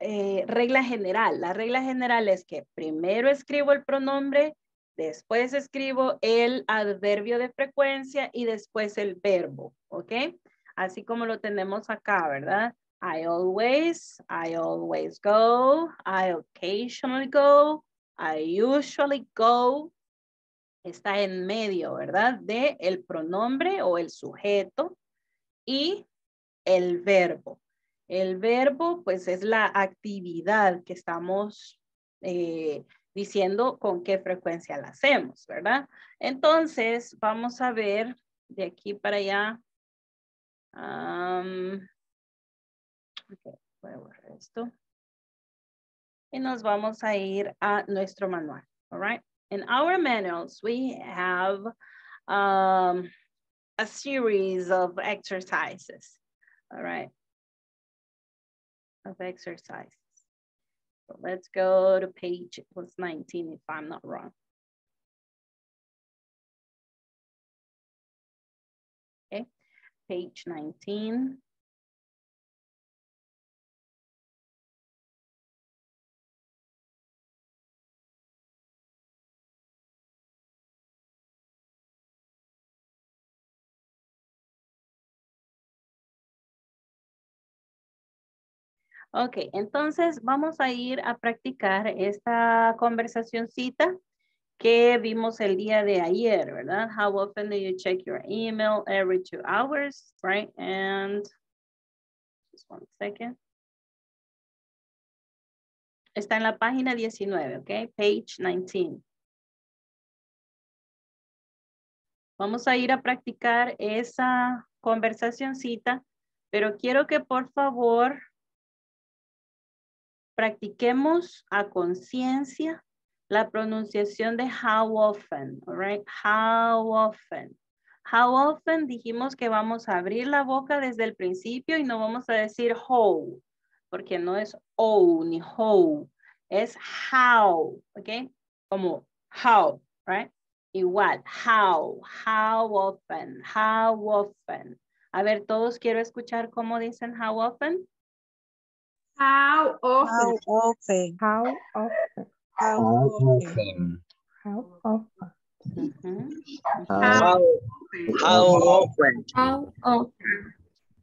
eh, regla general. La regla general es que primero escribo el pronombre, después escribo el adverbio de frecuencia y después el verbo, ¿ok? Así como lo tenemos acá, ¿verdad? I always, I always go, I occasionally go, I usually go. Está en medio, ¿verdad? De el pronombre o el sujeto y el verbo. El verbo, pues, es la actividad que estamos eh, diciendo con qué frecuencia la hacemos, ¿verdad? Entonces, vamos a ver de aquí para allá. Am, ok, voy a borrar esto. Y nos vamos a ir a nuestro manual, all right? In our manuals, we have um, a series of exercises, all right? Of exercises. So let's go to page, was 19 if I'm not wrong. Okay, page 19. Ok, entonces vamos a ir a practicar esta conversacioncita que vimos el día de ayer, ¿verdad? How often do you check your email? Every two hours, right? And just one second. Está en la página 19, ok? Page 19. Vamos a ir a practicar esa conversacioncita, pero quiero que por favor practiquemos a conciencia la pronunciación de how often, all right? How often. How often dijimos que vamos a abrir la boca desde el principio y no vamos a decir how, porque no es o ni how, es how, ¿ok? Como how, right? Igual, how, how often, how often. A ver, todos quiero escuchar cómo dicen how often. How often? How often? How often? How often? How often? How, how often? How often?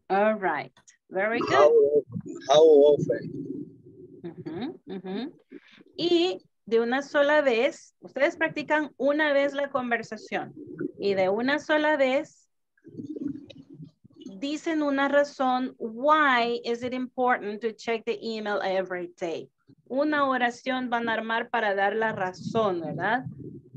All right, very How, good. how often? Ujú, ujú. Y de una sola vez, ustedes practican una vez la conversación y de una sola vez dicen una razón, why is it important to check the email every day? Una oración van a armar para dar la razón, ¿verdad?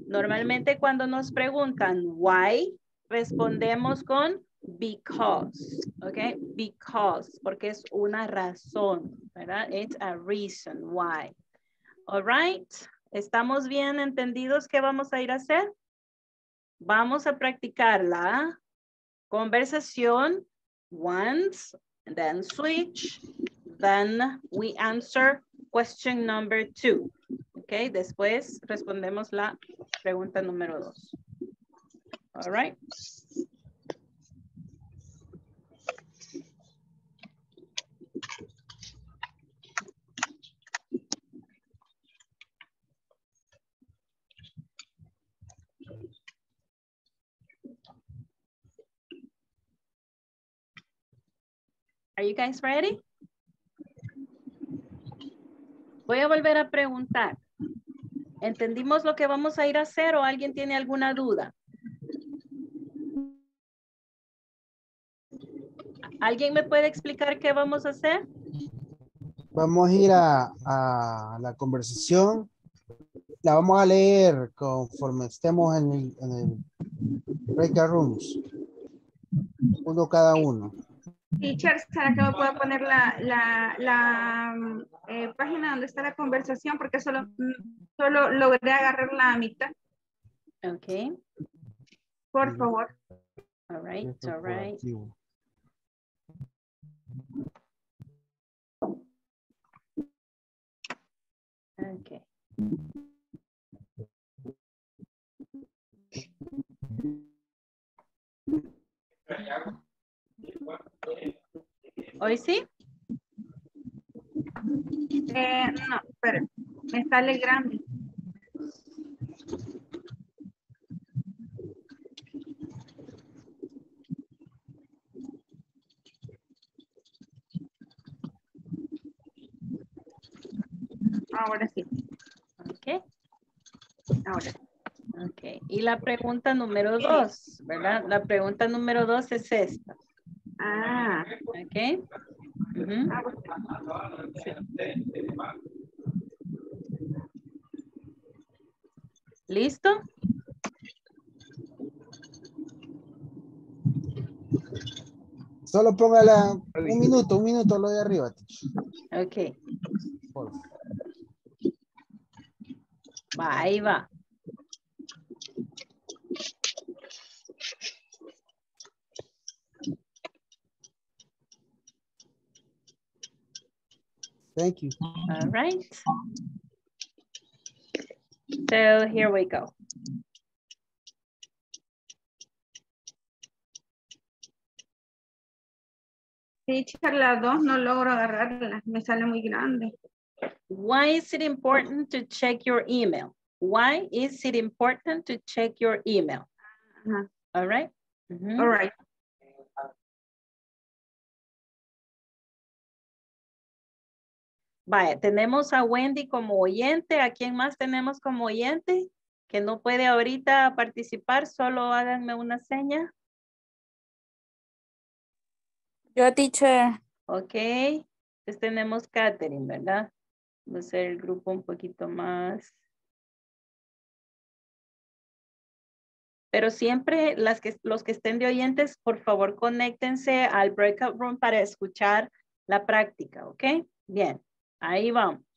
Normalmente cuando nos preguntan why, respondemos con because, ¿ok? Because, porque es una razón, ¿verdad? It's a reason why. All right. ¿Estamos bien entendidos qué vamos a ir a hacer? Vamos a practicar la conversación once, and then switch, then we answer question number two. Ok, después respondemos la pregunta número dos. All right. Are you guys ready? Voy a volver a preguntar. ¿Entendimos lo que vamos a ir a hacer o alguien tiene alguna duda? ¿Alguien me puede explicar qué vamos a hacer? Vamos a ir a, a la conversación. La vamos a leer conforme estemos en el, en el breakout rooms. Uno cada uno. Teacher, ¿será que me puedo poner la, la, la eh, página donde está la conversación? Porque solo, solo logré agarrar la mitad. Ok. Por favor. All right, all right. Okay. ¿Hoy sí? Eh, no, espera. Me sale grande. Ahora sí. Ok. Ahora. Ok. Y la pregunta número dos, ¿verdad? La pregunta número dos es esta. Ah. Ok. Ujú. ¿Listo? Solo póngala un minuto, un minuto lo de arriba. Ok. Va, ahí va. Thank you. All right. So here we go. Teacher, las dos no logro agarrarlas, me sale muy grande. Why is it important to check your email? Why is it important to check your email? Ajá. All right. Mhm. All right. Vaya, tenemos a Wendy como oyente. ¿A quién más tenemos como oyente? Que no puede ahorita participar, solo háganme una seña. Yo, teacher. Ok. Entonces tenemos Catherine, ¿verdad? Vamos a hacer el grupo un poquito más. Pero siempre las que, los que estén de oyentes, por favor, conéctense al breakout room para escuchar la práctica, ¿ok? Bien, ahí vamos.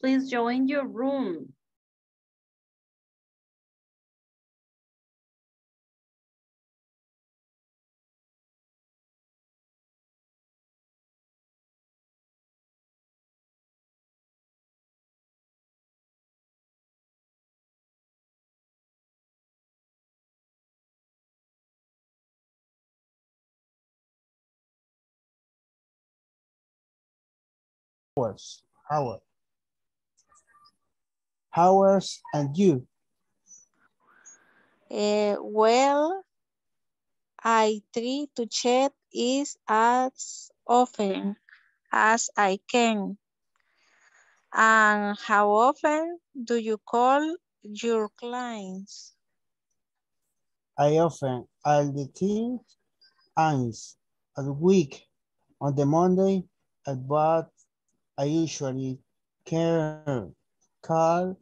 Please join your room. Hours, hour. Hours and you. Eh, well, I try to check it as often as I can. And how often do you call your clients? I often, all the things, times a week. On the Monday, but I usually can call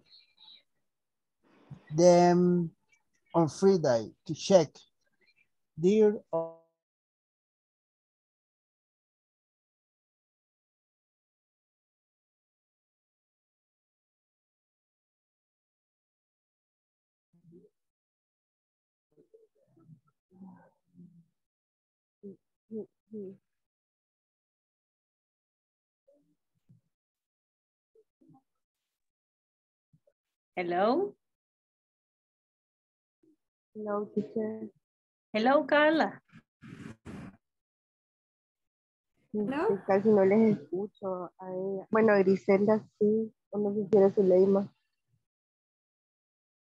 them on Friday to check their Hello. Hello, teacher. Hello, Carla. Este, Casi no les escucho. a ella. Bueno, Griselda sí, no sé si era Zuleima.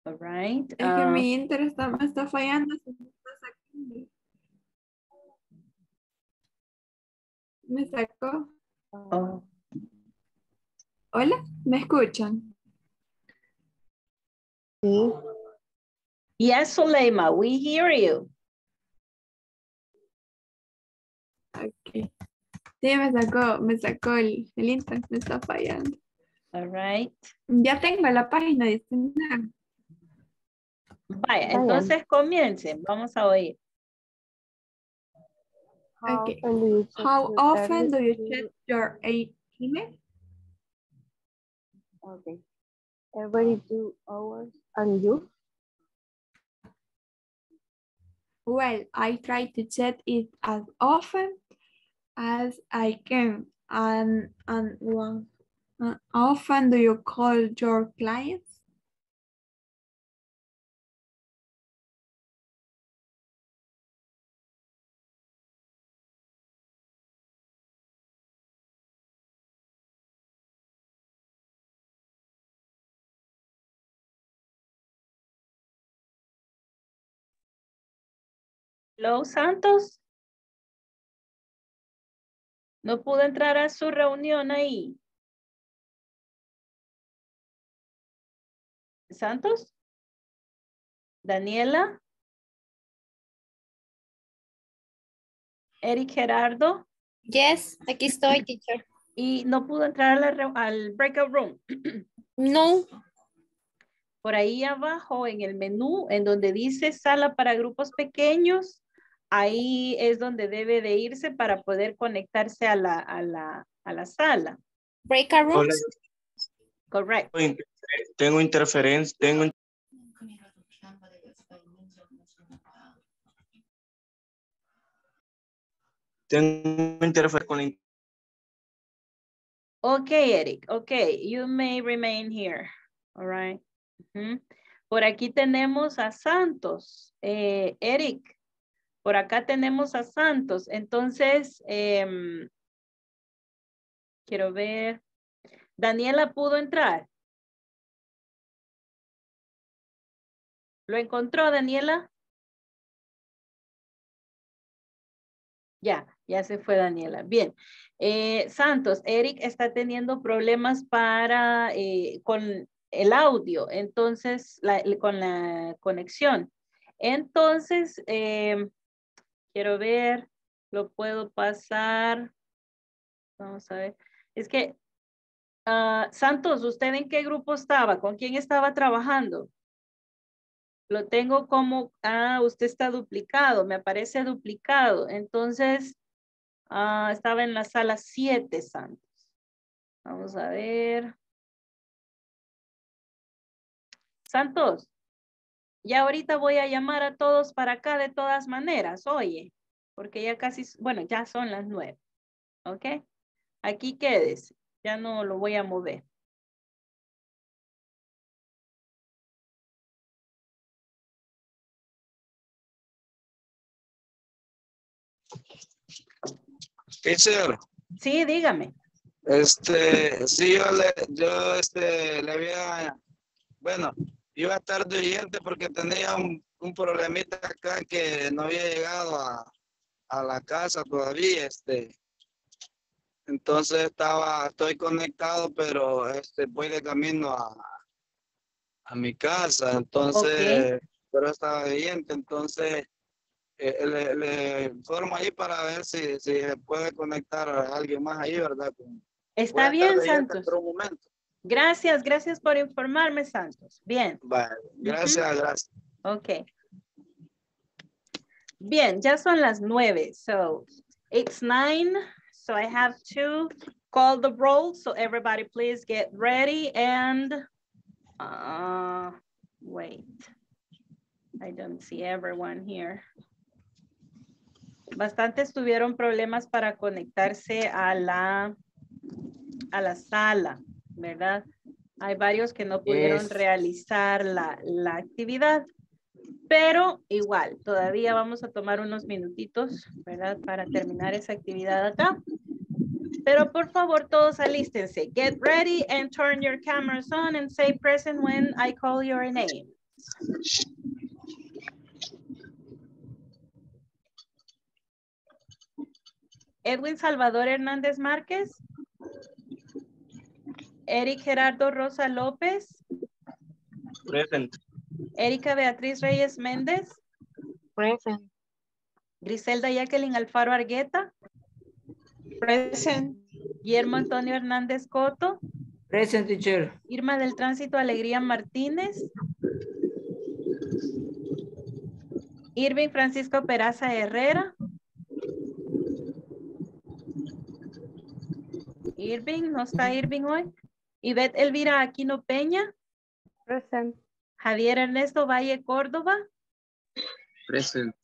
All right. Es que ah, mi inter está, me está fallando. si me está sacando. Me sacó. oh, Hola, ¿me escuchan? Sí. Yes, Suleima, we hear you. Ok. Sí, me sacó, me sacó el, el internet, me está fallando. All right. Ya tengo la página dice nada. Vaya, Vaya. entonces comiencen. Vamos a oír. How Okay. often do you check How your often do you every- check your email? Okay. Every two hours. And you? Well, I try to check it as often as I can. And, and one, uh, often do you call your clients? Hello, Santos. No pudo entrar a su reunión ahí. Santos. Daniela. Eric Gerardo. Yes, aquí estoy, teacher. Y no pudo entrar a la reu- al breakout room. <clears throat> No. Por ahí abajo en el menú, en donde dice sala para grupos pequeños, ahí es donde debe de irse para poder conectarse a la, a la, a la sala. Breakout rooms. Correcto. tengo interferencia, tengo tengo interferencia con la Okay, Eric. Okay, you may remain here. All right. Ujú. Por aquí tenemos a Santos. Eh, Eric, por acá tenemos a Santos. Entonces, em, quiero ver. Daniela pudo entrar. ¿Lo encontró, Daniela? Ya, ya se fue Daniela. Bien. Eh, Santos, Eric está teniendo problemas para eh, con el audio, entonces, con la conexión. Entonces, em, quiero ver, lo puedo pasar. Vamos a ver. Es que, ah, Santos, ¿usted en qué grupo estaba? ¿Con quién estaba trabajando? Lo tengo como, ah, usted está duplicado, me aparece duplicado. Entonces, ah, estaba en la sala 7, Santos. Vamos a ver. Santos, ya ahorita voy a llamar a todos para acá de todas maneras, oye, porque ya casi, bueno, ya son las nueve. ¿Ok? Aquí quédese, ya no lo voy a mover. Teacher, Sí, dígame. este, sí, yo le, yo, este, le había, bueno, iba a estar de oyente porque tenía un, un problemita acá que no había llegado a, a la casa todavía, este. Entonces estaba, estoy conectado, pero este, voy de camino a, a mi casa, entonces, pero estaba de oyente, entonces eh, le, le informo ahí para ver si, si se puede conectar a alguien más ahí, ¿verdad? Con- Está bien, Santos. un momento. Gracias, gracias por informarme, Santos. Bien. Vale, gracias, gracias. Ok. Bien, ya son las nueve. So it's nine. So I have to call the roll. So everybody please get ready and uh, wait. I don't see everyone here. Bastantes tuvieron problemas para conectarse a la, a la sala, ¿verdad? Hay varios que no pudieron Yes. realizar la, la actividad, pero igual, todavía vamos a tomar unos minutitos, ¿verdad? Para terminar esa actividad acá. Pero por favor, todos alístense. Get ready and turn your cameras on and say present when I call your name. Edwin Salvador Hernández Márquez. Eric Gerardo Rosa López. Present. Erika Beatriz Reyes Méndez. Present. Griselda Jacqueline Alfaro Argueta. Present. Guillermo Antonio Hernández Coto. Present teacher. Irma del Tránsito Alegría Martínez. Irving Francisco Peraza Herrera. Irving, ¿no está Irving hoy? Ivette Elvira Aquino Peña. Present. Javier Ernesto Valle Córdoba. Present.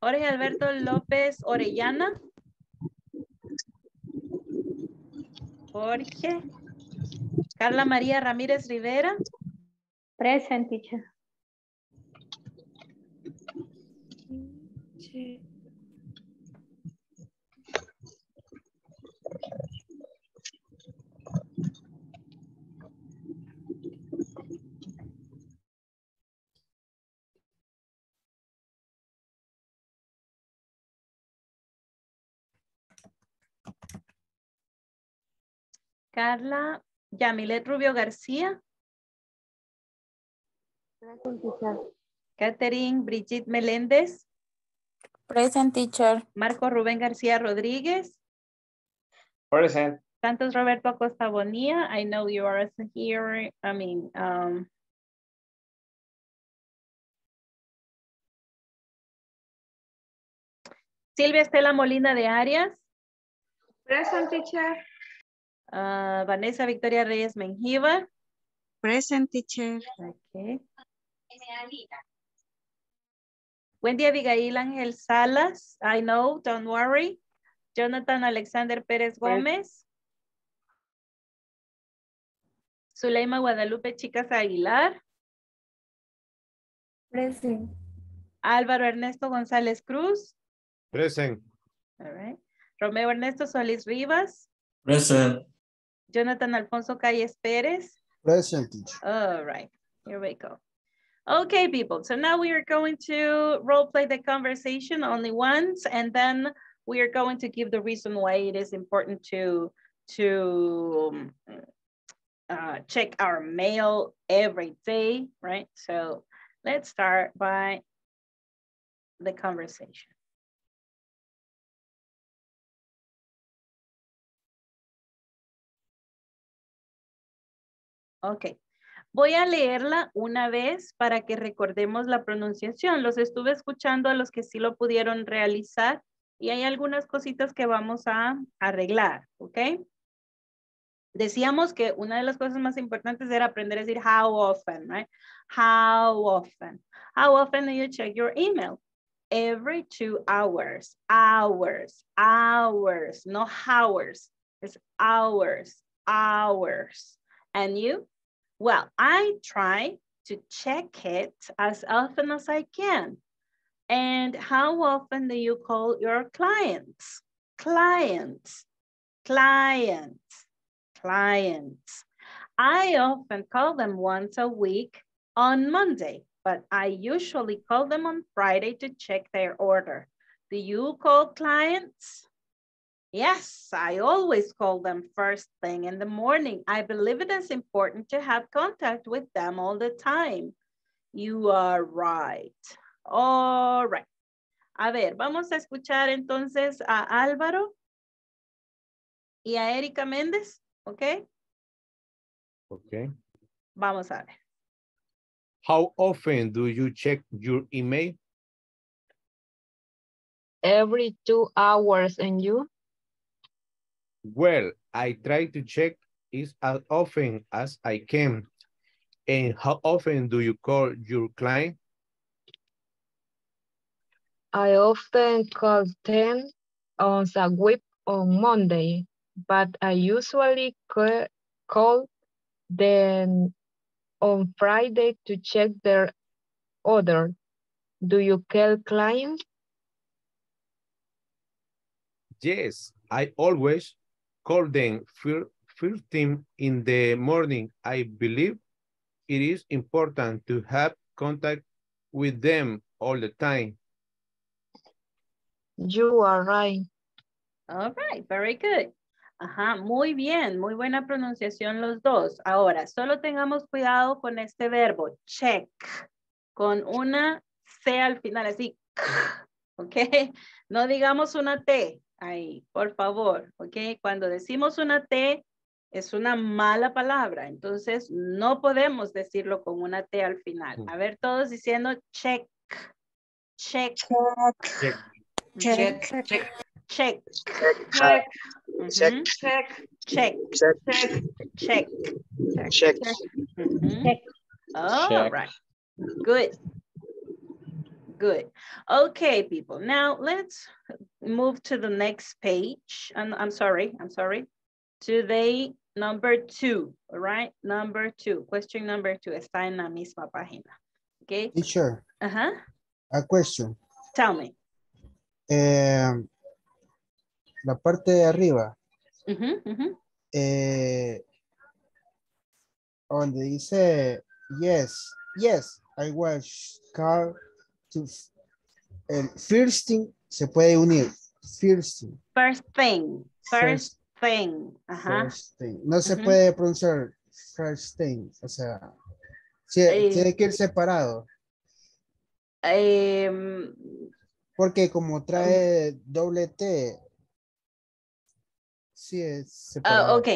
Jorge Alberto López Orellana. Jorge. Carla María Ramírez Rivera. Present, teacher. Carla Yamilet Rubio García. Present, teacher. Catherine Brigitte Meléndez. Present teacher. Marco Rubén García Rodríguez. Present. Santos Roberto Acosta Bonilla. I know you are here. I mean, um, Silvia Estela Molina de Arias. Present teacher. Ah, Vanessa Victoria Reyes Menjiva. Present teacher. Okay. Wendy Abigail Ángel Salas. I know, don't worry. Jonathan Alexander Pérez Gómez. Zuleima Guadalupe Chicas Aguilar. Present. Álvaro Ernesto González Cruz. Present. All right. Romeo Ernesto Solís Rivas. Present. Jonathan Alfonso Calles Pérez. Present. All right, here we go. Okay, people, so now we are going to role play the conversation only once, and then we are going to give the reason why it is important to, to um, uh, check our mail every day, right? So let's start by the conversation. Ok. Voy a leerla una vez para que recordemos la pronunciación. Los estuve escuchando a los que sí lo pudieron realizar y hay algunas cositas que vamos a arreglar, ¿ok? Decíamos que una de las cosas más importantes era aprender a decir how often, right? How often. How often do you check your email? Every two hours, hours, hours, no hours. It's hours, hours. And you? Well, I try to check it as often as I can. And how often do you call your clients? Clients, clients, clients. I often call them once a week on Monday, but I usually call them on Friday to check their order. Do you call clients? Yes, I always call them first thing in the morning. I believe it is important to have contact with them all the time. You are right. All right. A ver, vamos a escuchar entonces a Álvaro y a Erika Méndez, ¿ok? Okay. Vamos a ver. How often do you check your email? Every two hours and you? Well, I try to check it as often as I can. And how often do you call your client? I often call them on a week on Monday, but I usually call them on Friday to check their order. Do you call clients? Yes, I always call them fir- first thing in the morning. I believe it is important to have contact with them all the time. You are right. All right, very good. Ajá, muy bien, muy buena pronunciación los dos. Ahora, solo tengamos cuidado con este verbo, check, con una C al final, así, <laughs> ¿ok? No digamos una T ahí, por favor, ¿ok? Cuando decimos una T, es una mala palabra, entonces no podemos decirlo con una T al final. A ver, todos diciendo check, check, Check. check, Check, check. check, Check. Check. check, check, Check. check. Check. Mhm. All Check. right. Good. Good. Okay, people. Now let's move to the next page. And I'm sorry, I'm sorry. Today, number two, all right? Number two, question number two, está en la misma página. Okay? Teacher, Uh-huh. a question. Tell me. Eh, la parte de arriba, Mhm, mhm. eh, donde dice yes, yes, I was called to el first thing se puede unir. First thing, First thing, first thing. Ajá. first thing. No se puede pronunciar first thing, o sea, Eh. tiene que ir separado, Em, porque como trae doble T, sí es Ah, separado. ok,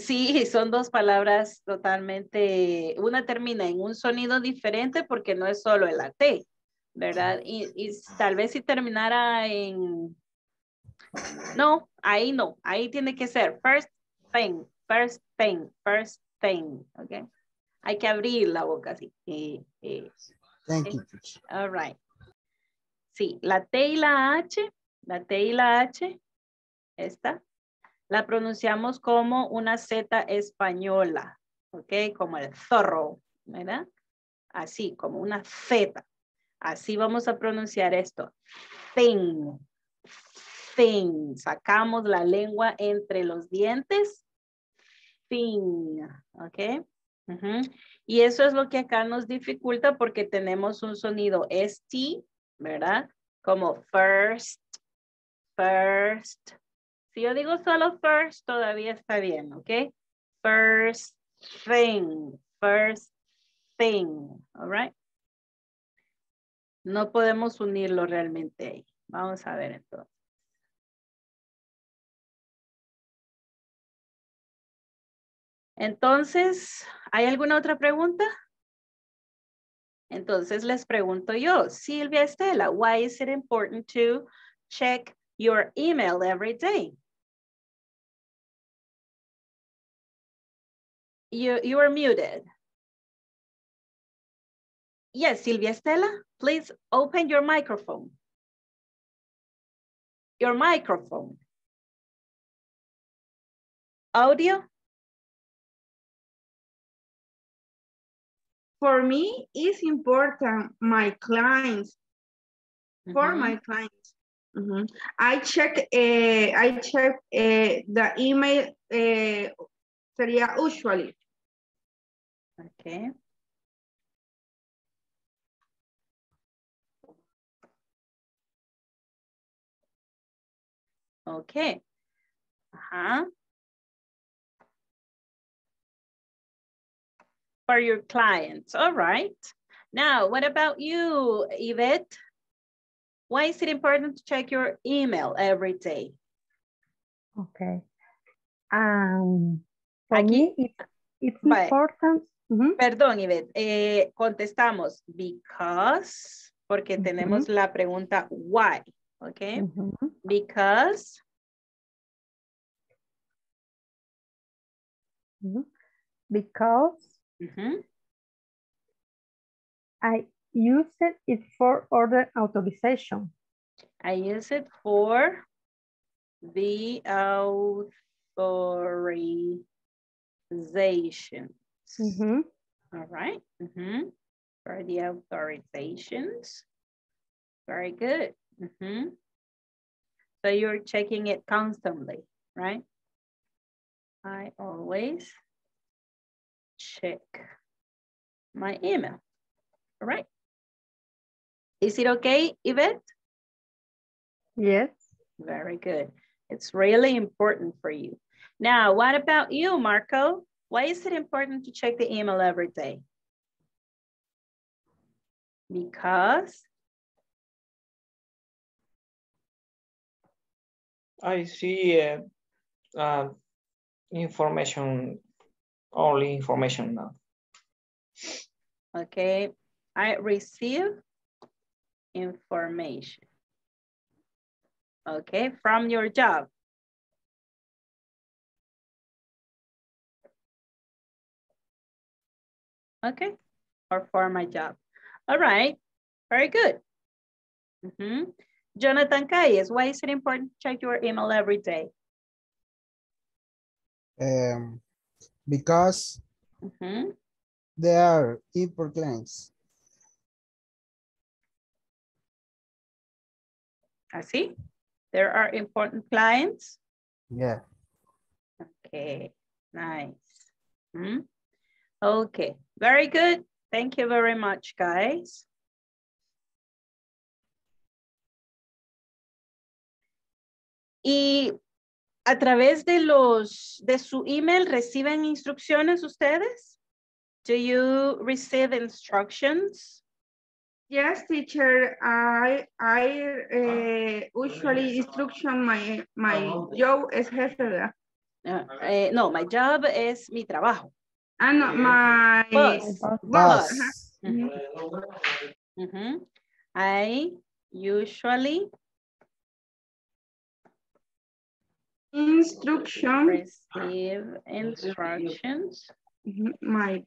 sí, son dos palabras totalmente, una termina en un sonido diferente porque no es solo el T, ¿verdad? Y, y tal vez si terminara en, no, ahí no, ahí tiene que ser first thing, first thing, first thing, ¿ok? Hay que abrir la boca así. eh, eh, Thank eh, you. All right. Sí, la T y la H, la T y la H, esta, la pronunciamos como una Z española, ¿ok? Como el zorro, ¿verdad? Así, como una Z. Así vamos a pronunciar esto. Thing, thing. Sacamos la lengua entre los dientes. Thing, ¿ok? Y eso es lo que acá nos dificulta porque tenemos un sonido ST, ¿verdad? Como first, first. Si yo digo solo first, todavía está bien, ¿ok? First thing, first thing, all right? No podemos unirlo realmente ahí. Vamos a ver entonces. Entonces, ¿hay alguna otra pregunta? Entonces les pregunto yo, Silvia Estela, why is it important to check your email every day? You, you are muted. Yes, Silvia Estela, please open your microphone. Your microphone. Audio? For me, it's important my clients, for Mhm. my clients. Mhm. I check, eh, I check eh, the email, sería usually. Okay. Okay. Uh-huh. For your clients, all right. Now, what about you, Yvette? Why is it important to check your email every day? Okay. Um, for Aquí- me, it, it's Vale. important. Mhm. Perdón, Ivette, eh, contestamos because, porque tenemos la pregunta why, ¿ok? Mhm. Because, Mhm. Because ujú, I use it for order authorization. I use it for the authorization. Mhm. All right. mhm, For the authorizations. Very good. Mhm. So you're checking it constantly, right? I always check my email. All right. Is it okay, Yvette? Yes. Very good. It's really important for you. Now, what about you, Marco? Why is it important to check the email every day? Because I see uh, uh, information, only information now. Okay, I receive information. Okay, from your job. Okay, or for my job. All right, very good. Mhm. Jonathan Calles, why is it important to check your email every day? Um, because Mhm. they are import clients. see. There are important clients. Yeah. Okay, nice. Hmm? Okay, very good. Thank you very much, guys. Y a través de los, de su email, ¿reciben instrucciones ustedes? Do you receive instructions? Yes, teacher. I I uh, usually instruction my my job es jefe. Ah, eh, no, my job es mi trabajo. Ah, no, my Boss. boss. I usually Instruction. receive instructions Mhm, My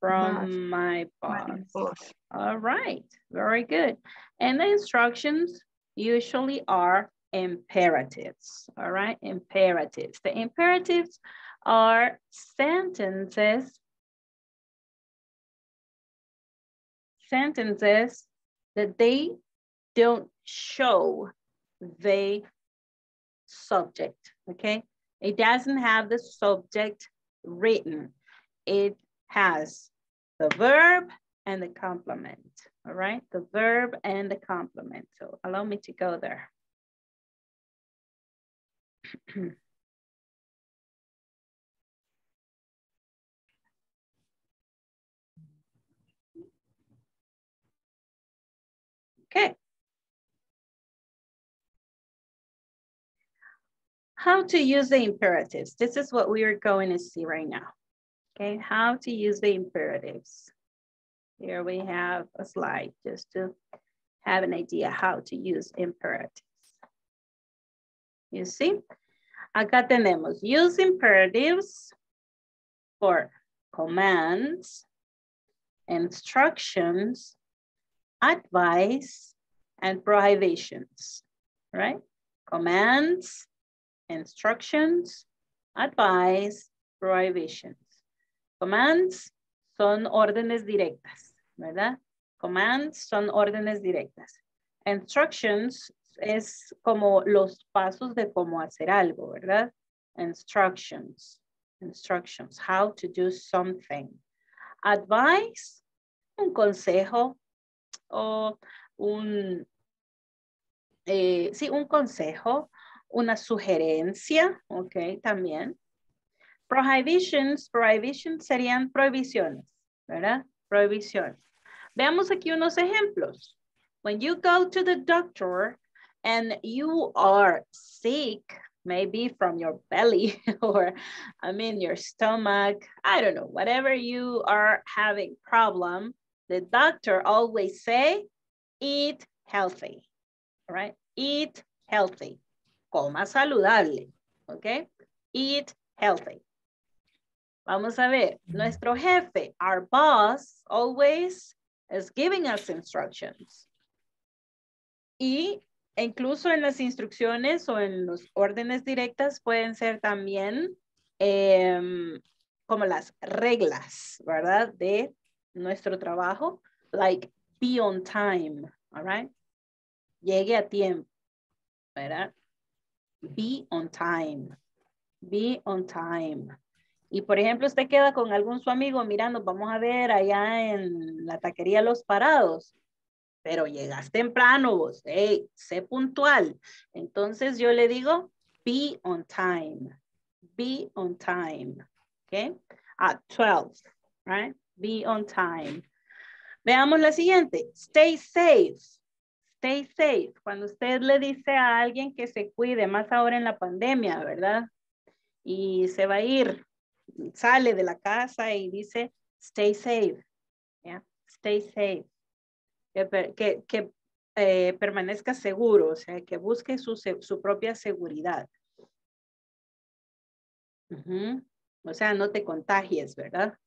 from my boss. All right, very good. And the instructions usually are imperatives, all right? Imperatives. The imperatives are sentences, sentences that they don't show the subject, okay? It doesn't have the subject written. It has the verb and the complement, all right? The verb and the complement. So allow me to go there. <clears throat> Okay. How to use the imperatives. This is what we are going to see right now. Okay, how to use the imperatives. Here we have a slide just to have an idea how to use imperatives. You see? Acá tenemos use imperatives for commands, instructions, advice, and prohibitions, right? Commands, instructions, advice, prohibitions. Commands son órdenes directas, ¿verdad? Commands son órdenes directas. Instructions es como los pasos de cómo hacer algo, ¿verdad? Instructions, instructions, how to do something. Advice, un consejo o un, eh, sí, un consejo, una sugerencia, ok, también. Prohibitions, prohibitions serían prohibiciones, ¿verdad? Prohibiciones. Veamos aquí unos ejemplos. When you go to the doctor and you are sick, maybe from your belly <laughs> or I mean your stomach, I don't know, whatever you are having problem, the doctor always say, eat healthy, all right? Eat healthy, coma saludable, okay? Eat healthy. Vamos a ver, nuestro jefe, our boss, always is giving us instructions. Y incluso en las instrucciones o en los órdenes directas pueden ser también em, como las reglas, ¿verdad? De nuestro trabajo, like be on time, all right? Llegue a tiempo, ¿verdad? Be on time, be on time. Y por ejemplo, usted queda con algún su amigo mirando, vamos a ver allá en la taquería Los Parados, pero llegas temprano vos, hey, sé puntual. Entonces yo le digo, be on time, Be on time. Okay. At 12, right? Be on time. Veamos la siguiente. Stay safe. Stay safe. Cuando usted le dice a alguien que se cuide, más ahora en la pandemia, ¿verdad? Y se va a ir, sale de la casa y dice, stay safe. Yeah. Stay safe. Que, que, eh, permanezca seguro, o sea, que busque su, su propia seguridad. O sea, no te contagies, ¿verdad?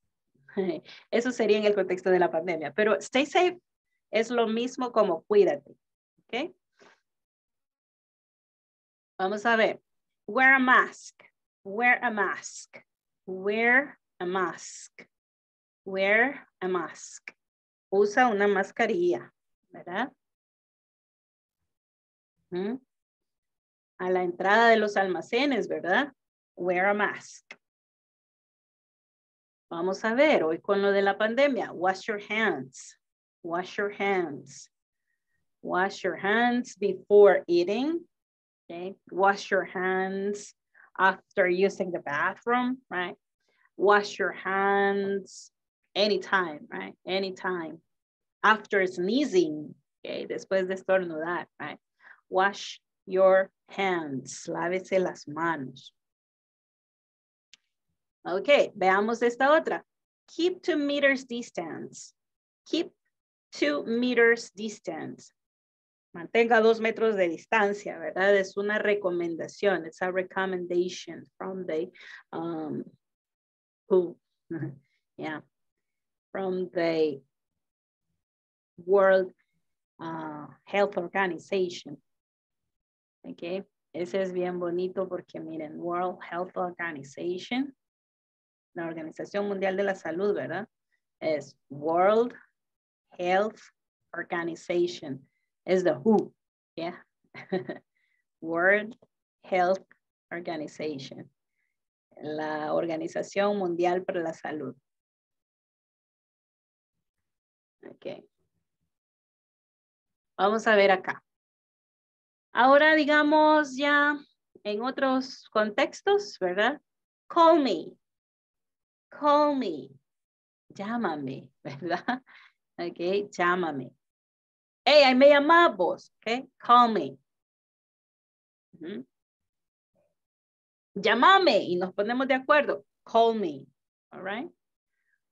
<laughs> Eso sería en el contexto de la pandemia, pero stay safe es lo mismo como cuídate, Vamos a ver. Wear a mask. Wear a mask. Wear a mask. Wear a mask. Usa una mascarilla, ¿verdad? A la entrada de los almacenes, ¿verdad? Wear a mask. Vamos a ver hoy con lo de la pandemia. Wash your hands. Wash your hands. Wash your hands before eating. Okay. Wash your hands after using the bathroom, right? Wash your hands anytime, right? Anytime. After sneezing, okay? Después de estornudar, right? Wash your hands. Lávese las manos. Ok, veamos esta otra. Keep two meters distance. Keep two meters distance. Mantenga dos metros de distancia, ¿verdad? Es una recomendación. It's a recommendation from the, um, who, <laughs> yeah, from the World uh, Health Organization. Ok, ese es bien bonito porque miren, World Health Organization la Organización Mundial de la Salud, ¿verdad? Es World Health Organization. Es the WHO, yeah. <laughs> World Health Organization. La Organización Mundial para la Salud. Ok. Vamos a ver acá. Ahora, digamos ya en otros contextos, ¿verdad? Call me. Call me. Llámame, <laughs> ¿verdad? Ok, llámame. Hey, ahí me llamamos, ok? Call me. Ujú. Llámame y nos ponemos de acuerdo. Call me, all right?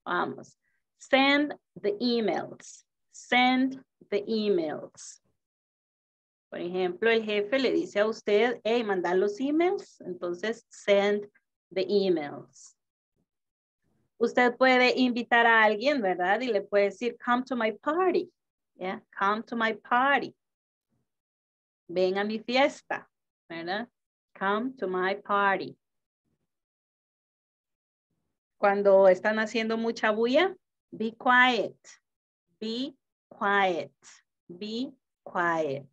Vamos. Send the emails. Send the emails. Por ejemplo, el jefe le dice a usted, hey, mandar los emails. Entonces, send the emails. Usted puede invitar a alguien, ¿verdad? Y le puede decir, come to my party. Yeah, come to my party. Ven a mi fiesta. Come to my party. Cuando están haciendo mucha bulla, be quiet. Be quiet. Be quiet.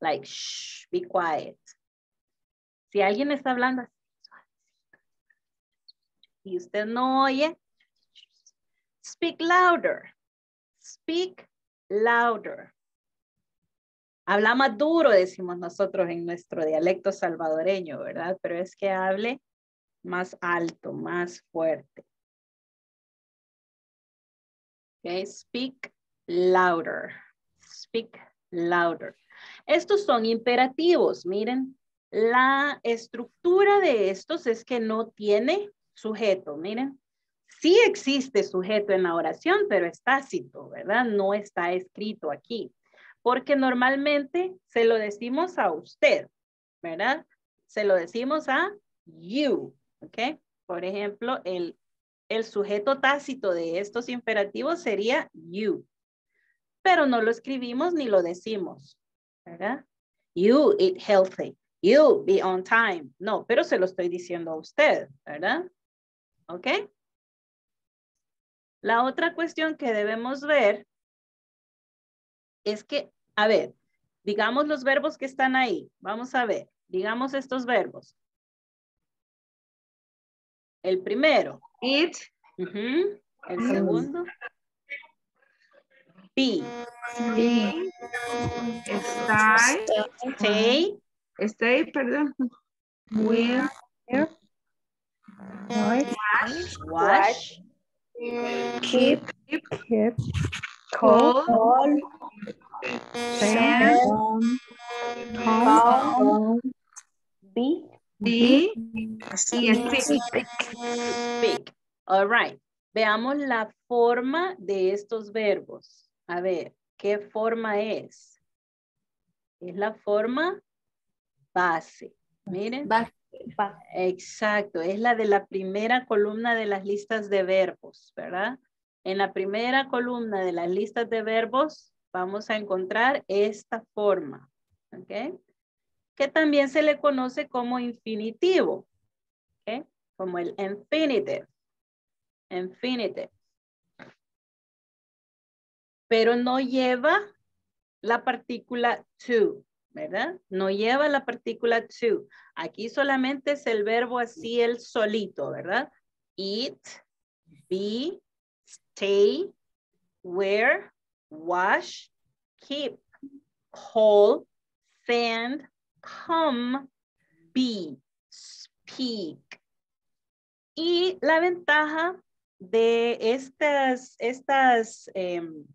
Like, shh, be quiet. Si alguien está hablando así, y usted no oye, speak louder. Speak louder. Habla más duro, decimos nosotros en nuestro dialecto salvadoreño, ¿verdad? Pero es que hable más alto, más fuerte. Okay, speak louder. Speak louder. Estos son imperativos, miren. La estructura de estos es que no tiene sujeto, miren. Sí existe sujeto en la oración, pero es tácito, ¿verdad? No está escrito aquí. Porque normalmente se lo decimos a usted, ¿verdad? Se lo decimos a you, ¿ok? Por ejemplo, el, el sujeto tácito de estos imperativos sería you. Pero no lo escribimos ni lo decimos, ¿verdad? You eat healthy. You be on time. No, pero se lo estoy diciendo a usted, ¿verdad? ¿Ok? La otra cuestión que debemos ver es que, a ver, digamos los verbos que están ahí. Vamos a ver, digamos estos verbos. El primero. Ujú. El segundo. Be. Be. Stay. Stay. Stay, perdón. Will. Wash. Wash. Keep. Keep. Call. Call. Send. Count. Be. Be. Y speak. Speak. All right. Veamos la forma de estos verbos. A ver, ¿qué forma es? Es la forma base. Miren. Exacto, es la de la primera columna de las listas de verbos, ¿verdad? En la primera columna de las listas de verbos vamos a encontrar esta forma, ¿ok? Que también se le conoce como infinitivo, ¿ok? Como el infinitive, infinitive. Pero no lleva la partícula to, ¿verdad? No lleva la partícula to. Aquí solamente es el verbo así el solito, ¿verdad? Eat, be, stay, wear, wash, keep, call, send, come, be, speak. Y la ventaja de estas, estas em,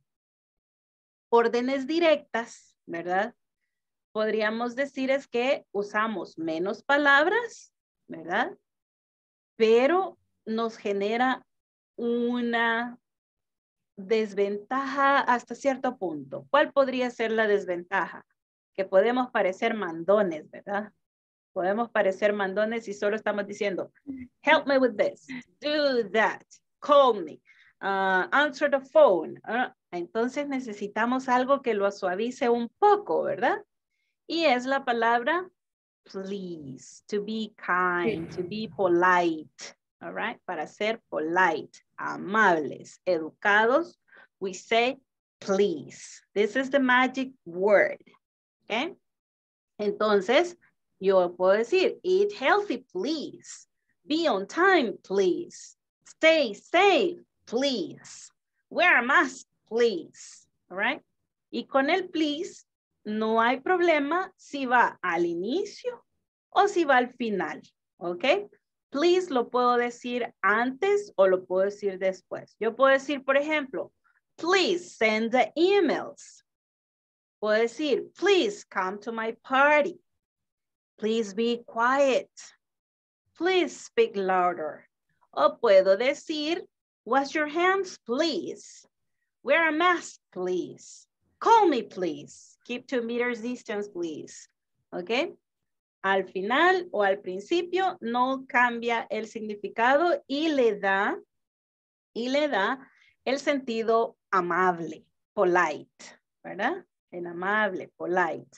órdenes directas, ¿verdad? Podríamos decir es que usamos menos palabras, ¿verdad? Pero nos genera una desventaja hasta cierto punto. ¿Cuál podría ser la desventaja? Que podemos parecer mandones, ¿verdad? Podemos parecer mandones y solo estamos diciendo, help me with this, do that, call me, uh, answer the phone. Uh, entonces necesitamos algo que lo suavice un poco, ¿verdad? Y es la palabra please, to be kind, to be polite, all right? Para ser polite, amables, educados, we say please. This is the magic word, okay? Entonces, yo puedo decir, eat healthy, please. Be on time, please. Stay safe, please. Wear a mask, please, all right? Y con el please, no hay problema si va al inicio o si va al final, ¿ok? Please lo puedo decir antes o lo puedo decir después. Yo puedo decir, por ejemplo, please send the emails. Puedo decir, please come to my party. Please be quiet. Please speak louder. O puedo decir, wash your hands, please. Wear a mask, please. Call me, please. Keep two meters distance, please. ¿Ok? Al final o al principio no cambia el significado y le da, y le da el sentido amable, polite, ¿verdad? El amable, polite.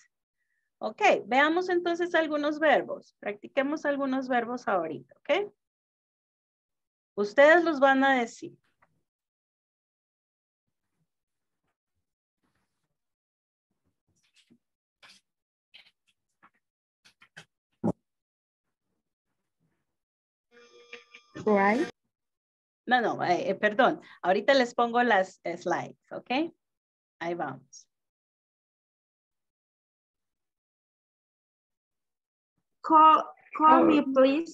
Ok, veamos entonces algunos verbos. Practiquemos algunos verbos ahorita, ¿ok? Ustedes los van a decir. Right. No, no, eh, eh, perdón. Ahorita les pongo las eh, slides, ¿ok? Ahí vamos. Call, call me, please.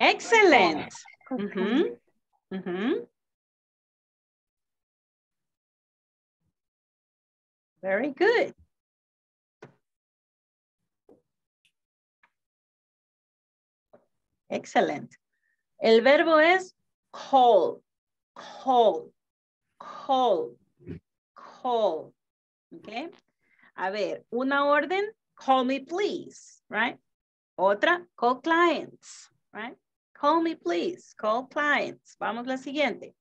Excellent. Ujú. Very good. Excellent. El verbo es call, call, call, call. ¿Ok? A ver, una orden, call me please, right? Otra, call clients, right? Call me please, call clients. Vamos la siguiente.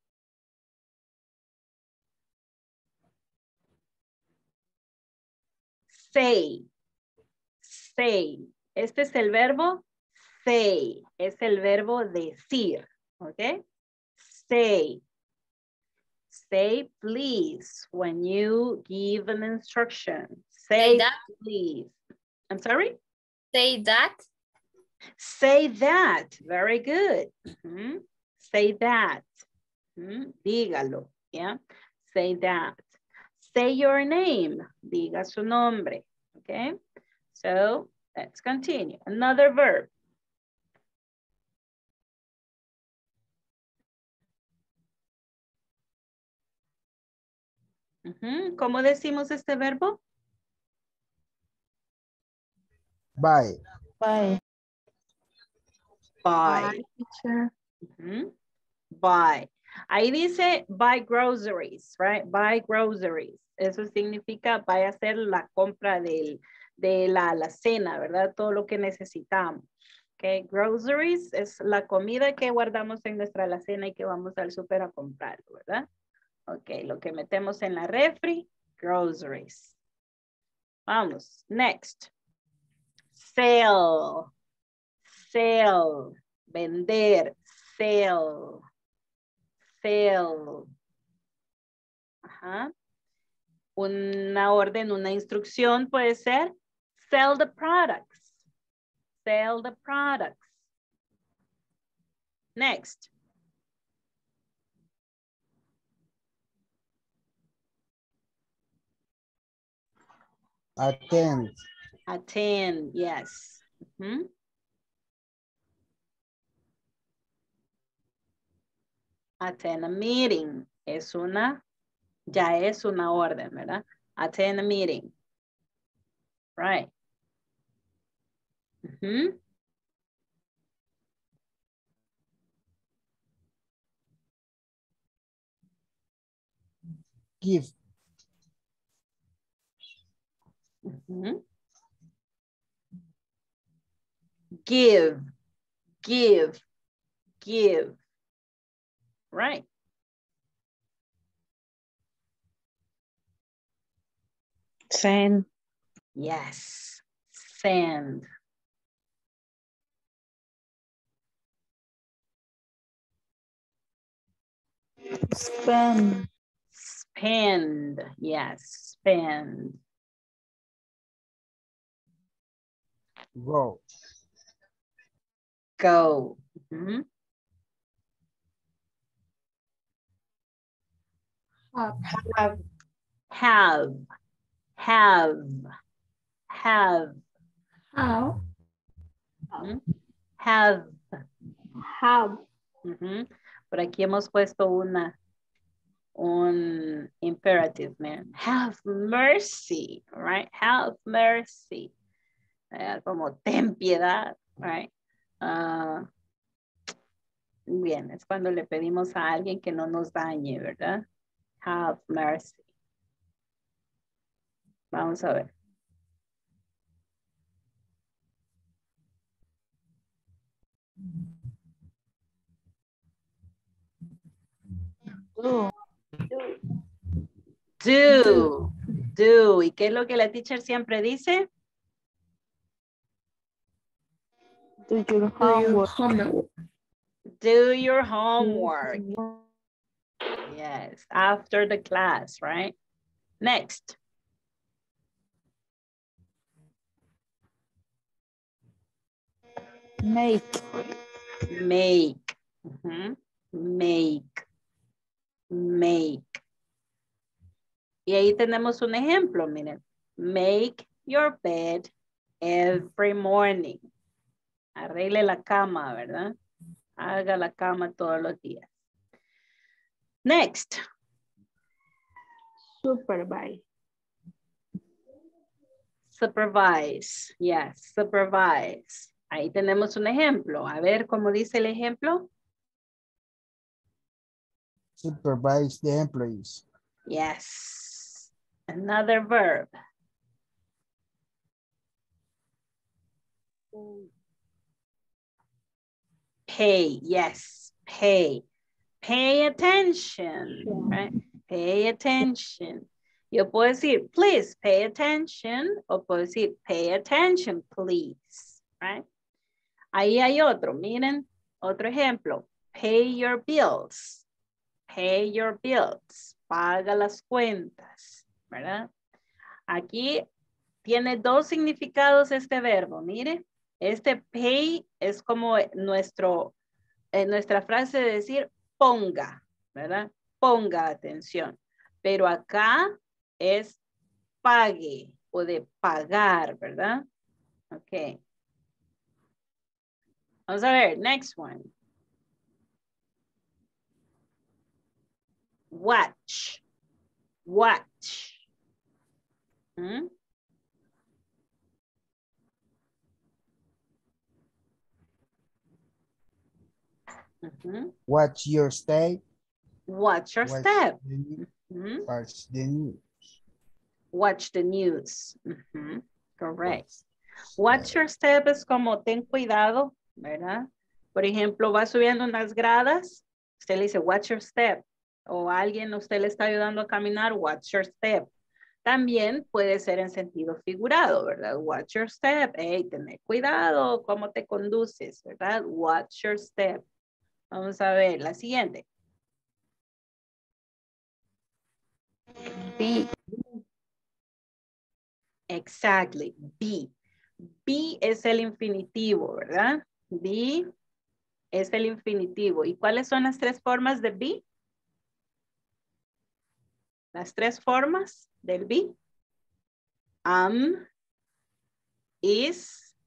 Say, say. Este es el verbo say. Es el verbo decir, ¿ok? Say. Say please when you give an instruction. Say, that. please. I'm sorry? Say that. Say that. Very good. Ujú. Say that. Ujú. Dígalo. Yeah. Say that. Say your name. Diga su nombre. Okay. So let's continue. Another verb. ¿Cómo decimos este verbo? Buy. Bye. Buy. Ujú. Buy. Ahí dice buy groceries, right? Buy groceries. Eso significa vaya a hacer la compra del, de la alacena, ¿verdad? Todo lo que necesitamos. Okay, groceries es la comida que guardamos en nuestra alacena y que vamos al súper a comprar, ¿verdad? Ok, lo que metemos en la refri, groceries. Vamos, next. Sell. Sell. Vender. Sell. Sell. Ajá. Una orden, una instrucción puede ser sell the products. Sell the products. Next. Attend. Attend, yes. Ujú. Attend a meeting. Es una, ya es una orden, ¿verdad? Attend a meeting. Right. Ujú. Give. Ujú. Give, give, give. Right. Send. Yes. Send. Spend. Spend. Yes. Spend. Go. Go. Ujú. Have. Have. Have. Have. Have. How. Ujú. Mm-hmm. Have. Have. Ujú. Por aquí hemos puesto una, un imperative, man. Have mercy, right? Have mercy. Como ten piedad, right? Ah, bien, es cuando le pedimos a alguien que no nos dañe, ¿verdad? Have mercy. Vamos a ver. Do. Do. Do. ¿Y qué es lo que la teacher siempre dice? Do your homework. homework. Do your homework. Yes, after the class, right? Next. Make. Make. Ujú. Make. Make. Y ahí tenemos un ejemplo, miren. Make your bed every morning. Arregle la cama, ¿verdad? Haga la cama todos los días. Next. Supervise. Supervise. Yes, supervise. Ahí tenemos un ejemplo. A ver cómo dice el ejemplo. Supervise the employees. Yes. Another verb. Pay, yes, pay. Pay attention, right? Pay attention. Yo puedo decir, please pay attention, o puedo decir, pay attention, please, right? Ahí hay otro, miren, otro ejemplo. Pay your bills. Pay your bills. Paga las cuentas, ¿verdad? Aquí tiene dos significados este verbo, mire. Este pay es como nuestro, eh, nuestra frase de decir ponga, ¿verdad? Ponga atención. Pero acá es pague o de pagar, ¿verdad? Ok. Vamos a ver, next one. Watch. Watch. ¿Mm? Watch your stay. Watch your Watch step. the-. Watch the news. Watch the news. Correct. Watch your step es como ten cuidado, ¿verdad? Por ejemplo, va subiendo unas gradas, usted le dice watch your step. O alguien usted le está ayudando a caminar, watch your step. También puede ser en sentido figurado, ¿verdad? Watch your step. Hey, tener cuidado, cómo te conduces, ¿verdad? Watch your step. Vamos a ver la siguiente. Be. Exactly, be. Be es el infinitivo, ¿verdad? Be es el infinitivo. ¿Y cuáles son las tres formas de be? Las tres formas del be. Am, is,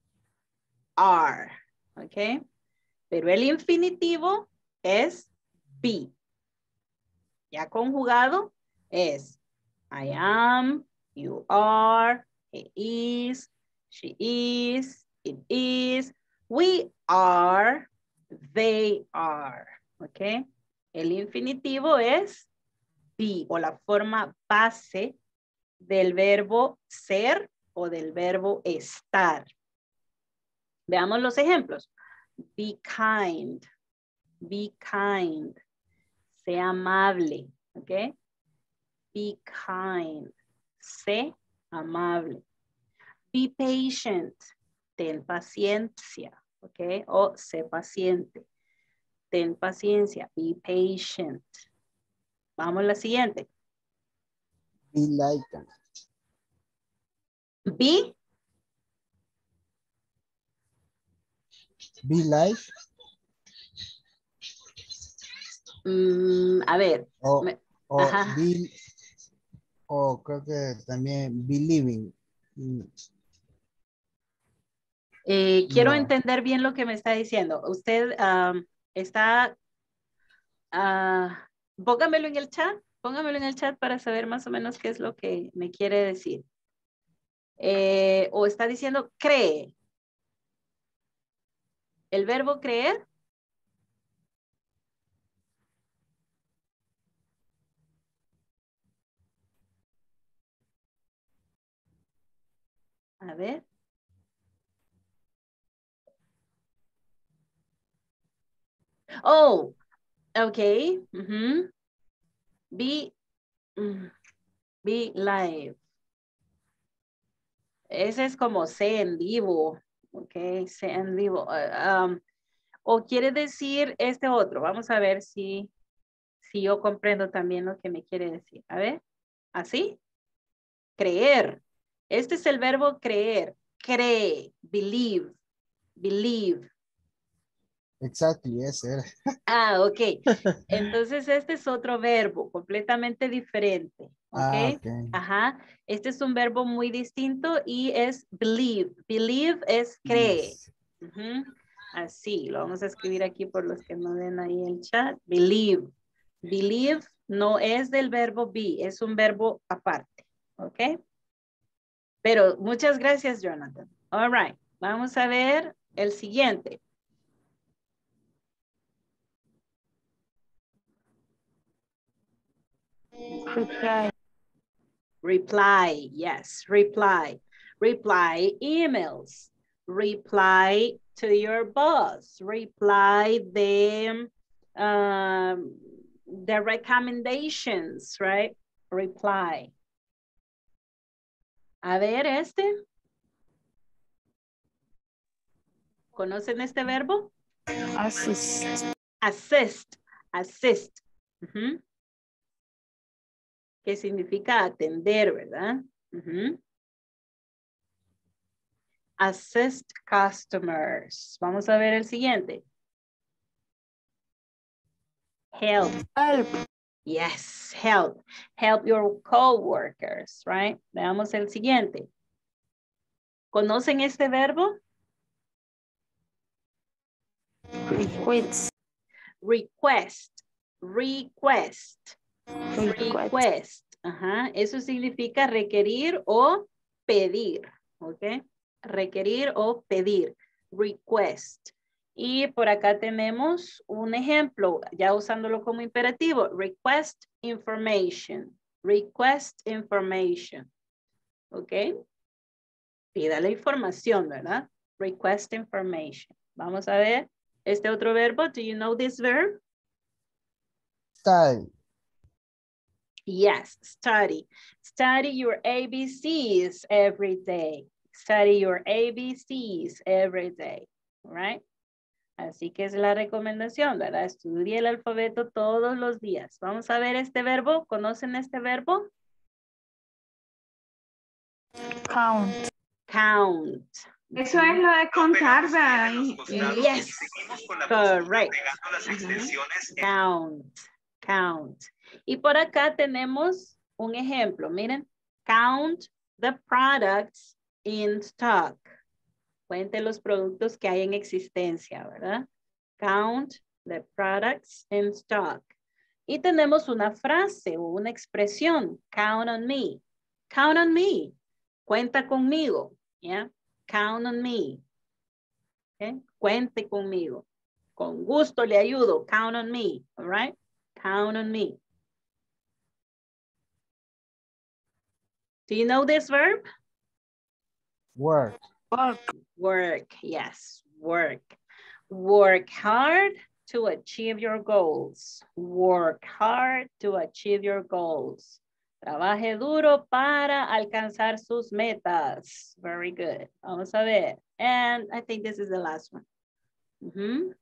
are. ¿Ok? Pero el infinitivo es be. Ya conjugado es I am, you are, he is, she is, it is, we are, they are. ¿Ok? El infinitivo es be o la forma base del verbo ser o del verbo estar. Veamos los ejemplos. Be kind. Be kind. Sea amable. ¿Ok? Be kind. Sé amable. Be patient. Ten paciencia. ¿Ok? O sé paciente. Ten paciencia. Be patient. Vamos a la siguiente. Be like. Be. Be like. mm, a ver. O, me- o Ajá. be- o creo que también believing. Mm, Eh, quiero No. entender bien lo que me está diciendo. Usted está, ah, póngamelo en el chat, póngamelo en el chat para saber más o menos qué es lo que me quiere decir. Eh, o está diciendo cree. El verbo creer. A ver. Oh, okay. ujú. Be, mm, be live. Ese es como sé en vivo. Ok, sé en vivo. Ah, um, o quiere decir este otro. Vamos a ver si, si yo comprendo también lo que me quiere decir. A ver, así. Creer. Este es el verbo creer. Cree, believe, believe. Exactly, ese era. <laughs> Ah, ok. <laughs> Entonces este es otro verbo completamente diferente. Ah, ¿Ok? ok. Ajá. Este es un verbo muy distinto y es believe. Believe es cree. Así, lo vamos a escribir aquí por los que no ven ahí el chat. Believe. Believe no es del verbo be, es un verbo aparte. ¿Ok? Pero muchas gracias, Jonathan. All right. Vamos a ver el siguiente. Reply. Reply, yes, reply. Reply emails. Reply to your boss. Reply the, um, the recommendations, right? Reply. A ver, este. ¿Conocen este verbo? Assist. Assist, assist. Ujú. Que significa atender, ¿verdad? Assist customers. Vamos a ver el siguiente. Help. Help. Yes, help. Help your coworkers, right? Veamos el siguiente. ¿Conocen este verbo? Request. Request. Request. Request. Ajá, eso significa requerir o pedir, ¿ok? Requerir o pedir, request. Y por acá tenemos un ejemplo, ya usándolo como imperativo, request information, request information, ¿ok? Pida la información, ¿verdad? Request information. Vamos a ver este otro verbo. Do you know this verb? Study. Yes, study. Study your ABCs every day. Study your ABCs every day, right? Así que es la recomendación, ¿verdad? Estudie el alfabeto todos los días. Vamos a ver este verbo. ¿Conocen este verbo? Count. Count. Eso es lo de contar, ¿verdad? Yes, correct. Count, count. Y por acá tenemos un ejemplo. Miren, count the products in stock. Cuente los productos que hay en existencia, ¿verdad? Count the products in stock. Y tenemos una frase o una expresión, count on me. Count on me. Cuenta conmigo, ¿ya? Count on me. Okay? Cuente conmigo. Con gusto le ayudo. Count on me, all right? Count on me. Do you know this verb? Work. Work. Work, yes, work. Work hard to achieve your goals. Work hard to achieve your goals. Trabaje duro para alcanzar sus metas. Very good. Vamos a ver. And I think this is the last one. Mhm.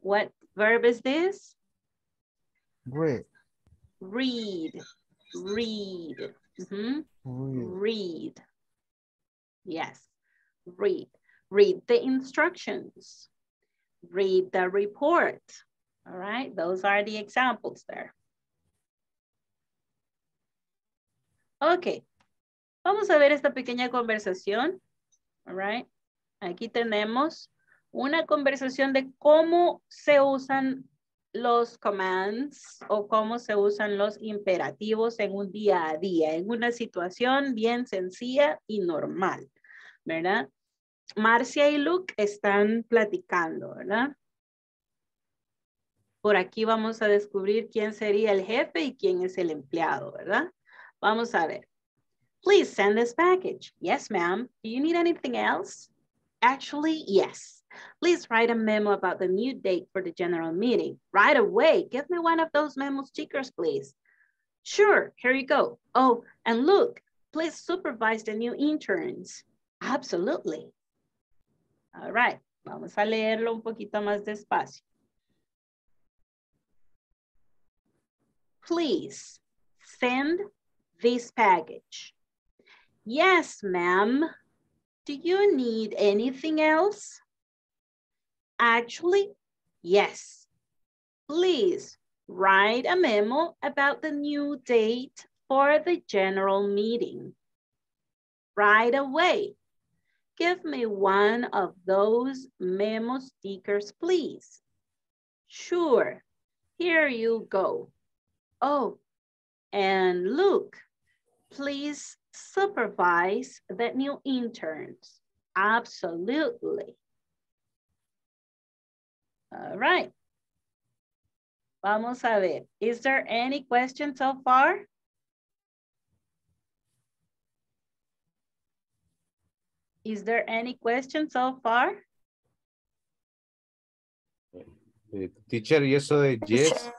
What verb is this? Read. Read. Read. Mhm. Read. Yes. Read. Read the instructions. Read the report. All right. Those are the examples there. Ok. Vamos a ver esta pequeña conversación. All right. Aquí tenemos una conversación de cómo se usan los commands o cómo se usan los imperativos en un día a día, en una situación bien sencilla y normal, ¿verdad? Marcia y Luke están platicando, ¿verdad? Por aquí vamos a descubrir quién sería el jefe y quién es el empleado, ¿verdad? Vamos a ver. Please send this package. Yes, ma'am. Do you need anything else? Actually, yes. Please write a memo about the new date for the general meeting. Right away. Give me one of those memo stickers, please. Sure, here you go. Oh, and look, please supervise the new interns. Absolutely. All right, vamos a leerlo un poquito más despacio. Please send this package. Yes, ma'am. Do you need anything else? Actually, yes. Please write a memo about the new date for the general meeting. Right away. Give me one of those memo stickers, please. Sure, here you go. Oh, and look, please supervise the new interns. Absolutely. All right. Vamos a ver. Is there any question so far? Is there any question so far? Eh, teacher, y eso de yes,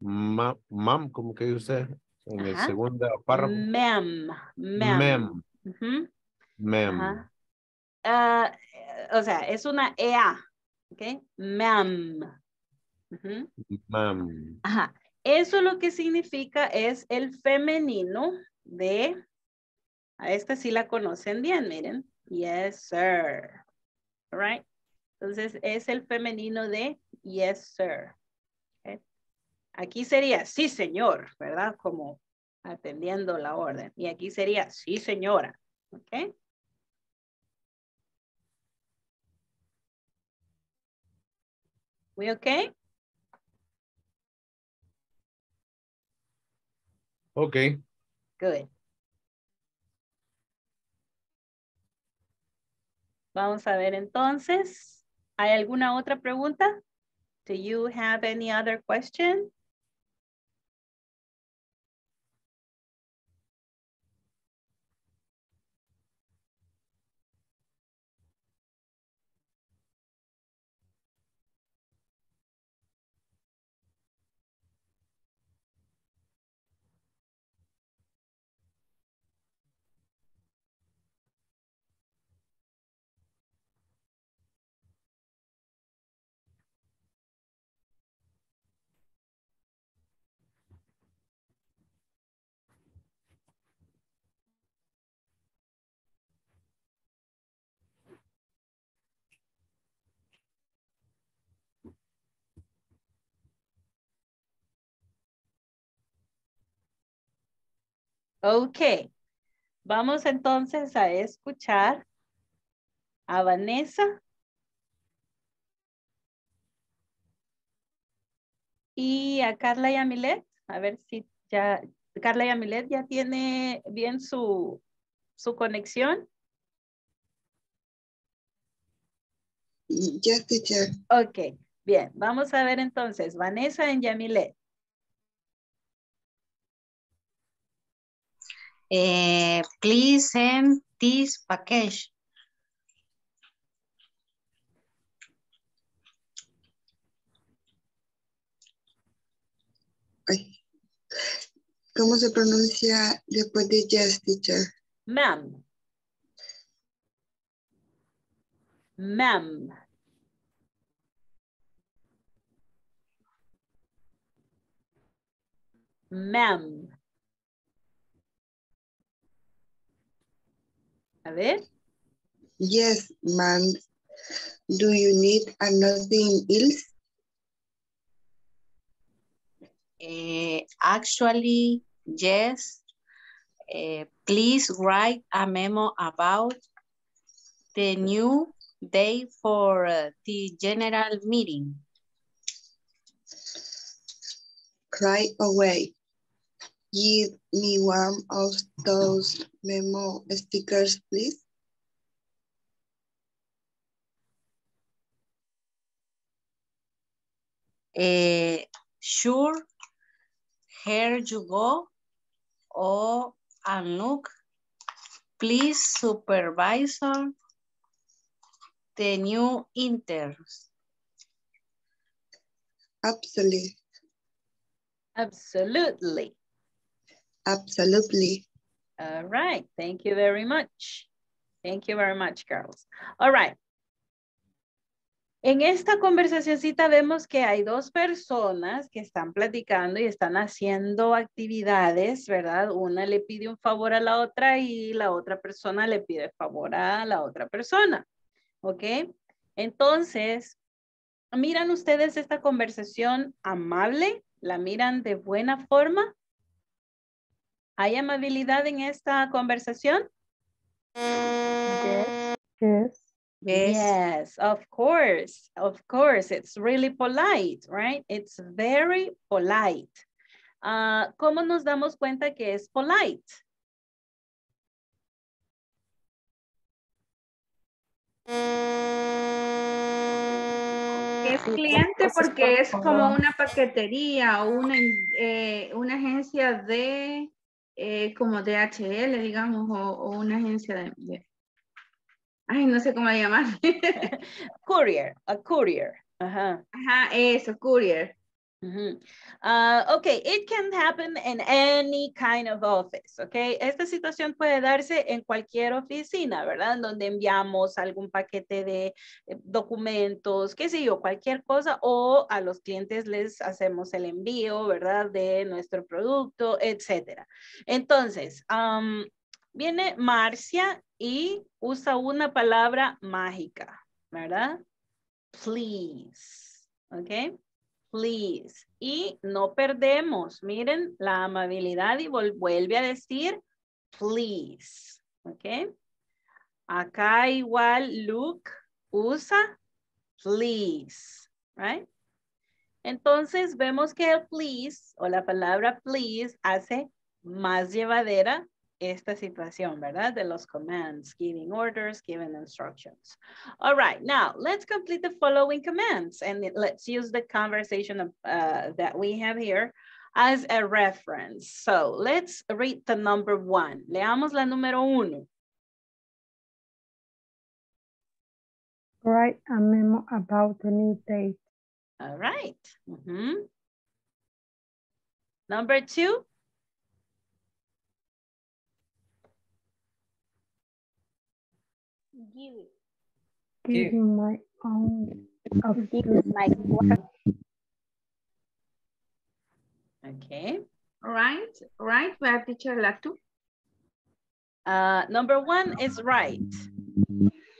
ma, mam, como que dice usted en el segundo párrafo. Ma'am. Ma'am. Ma'am. Ma'am. Ah, o sea, es una EA. ¿Ok? Ma'am. Ujú. Ma'am. Ajá. Eso lo que significa es el femenino de, a esta sí la conocen bien, miren. Yes, sir. All right. Entonces es el femenino de yes, sir. Ok. Aquí sería sí, señor, ¿verdad? Como atendiendo la orden. Y aquí sería sí, señora. ¿Ok? We okay? Okay. Good. Vamos a ver entonces. ¿Hay alguna otra pregunta? Do you have any other question? Ok. Vamos entonces a escuchar a Vanessa. Y a Carla y a Milet. A ver si ya, Carla y a Milet ya tiene bien su, su conexión. Yes, teacher. Ok, bien. Vamos a ver entonces. Vanessa en Yamilet. Eh, please send this package. Ay. ¿Cómo se pronuncia después de yes, teacher? Ma'am. Ma'am. Ma'am. A ver. Yes, ma'am. Do you need anything else? Eh, actually, yes. Eh, please write a memo about the new day for uh, the general meeting. Right away. Give me one of those memo stickers, please. Eh, sure, here you go. Oh, and look, please supervisor the new interns. Absolutely. Absolutely. Absolutely. All right. Thank you very much. Thank you very much, girls. All right. En esta conversacióncita vemos que hay dos personas que están platicando y están haciendo actividades, ¿verdad? Una le pide un favor a la otra y la otra persona le pide favor a la otra persona. ¿Ok? Entonces, ¿miran ustedes esta conversación amable? ¿La miran de buena forma? ¿Hay amabilidad en esta conversación? Yes. Yes. of course. Of course. It's really polite, right? It's very polite. Ah, ¿Cómo nos damos cuenta que es polite? Es cliente porque es como una paquetería o una, eh, una agencia de, eh, como DHL, digamos, o, o una agencia de, de- Ay, no sé cómo llamar. <laughs> Courier, a courier. Ajá. Ajá, eso, courier. Ah, ok, it can happen in any kind of office, ok. Esta situación puede darse en cualquier oficina, ¿verdad? En donde enviamos algún paquete de eh, documentos, qué sé yo, cualquier cosa, o a los clientes les hacemos el envío, ¿verdad? De nuestro producto, etcétera. Entonces, viene Marcia y usa una palabra mágica, ¿verdad? Please, ¿ok? Please. Y no perdemos, miren, la amabilidad y vuelve a decir, please, ¿ok? Acá igual Luke usa, please, right? Entonces vemos que el please o la palabra please hace más llevadera esta situación, ¿verdad? De los commands, giving orders, giving instructions. All right, now let's complete the following commands and let's use the conversation of, uh, that we have here as a reference. So let's read the number one. Leamos la número uno. Write a memo about the new date. All right. Mhm. Number two. Give it. Give you my own of Give my work. Okay. Right, right, voy a teacher la tú. Uh, number one is right.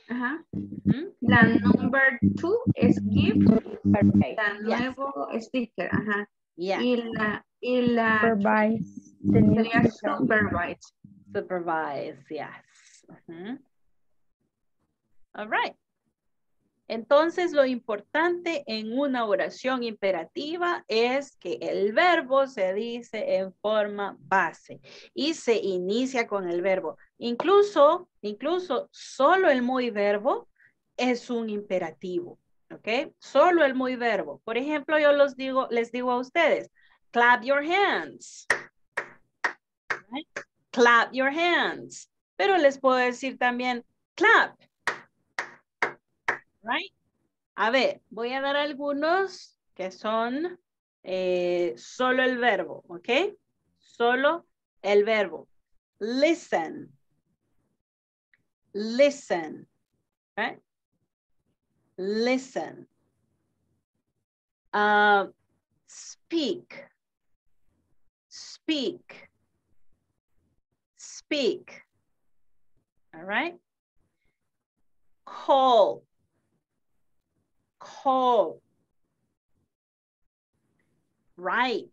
Ajá. Mhm. La number two es give. Perfect. La nuevo sticker. Ajá. Yeah. Y la, y la Supervise the new sería supervise. Supervise, yes. Ujú. All right. Entonces, lo importante en una oración imperativa es que el verbo se dice en forma base y se inicia con el verbo. Incluso, incluso solo el muy verbo es un imperativo, ¿ok? Solo el muy verbo. Por ejemplo, yo los digo, les digo a ustedes, clap your hands. Clap your hands. Pero les puedo decir también, clap. Right? A ver, voy a dar algunos que son eh, solo el verbo, ¿ok? Solo el verbo. Listen. Listen. Right? Listen. Uh, speak. Speak. Speak. All right? Call. Call. Right.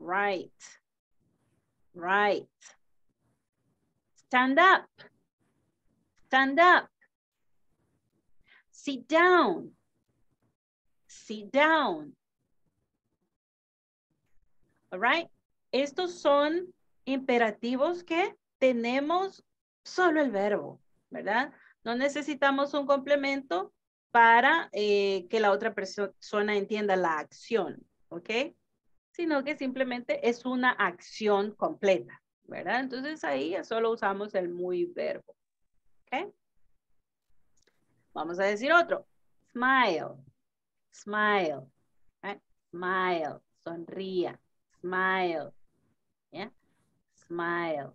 Right. Right. Stand up. Stand up. Sit down. Sit down. All right. Estos son imperativos que tenemos solo el verbo, ¿verdad? No necesitamos un complemento para eh, que la otra persona entienda la acción, ¿ok? Sino que simplemente es una acción completa, ¿verdad? Entonces ahí solo usamos el muy verbo, ¿ok? Vamos a decir otro. Smile, smile, right? smile, sonría, smile, ¿ya? Smile.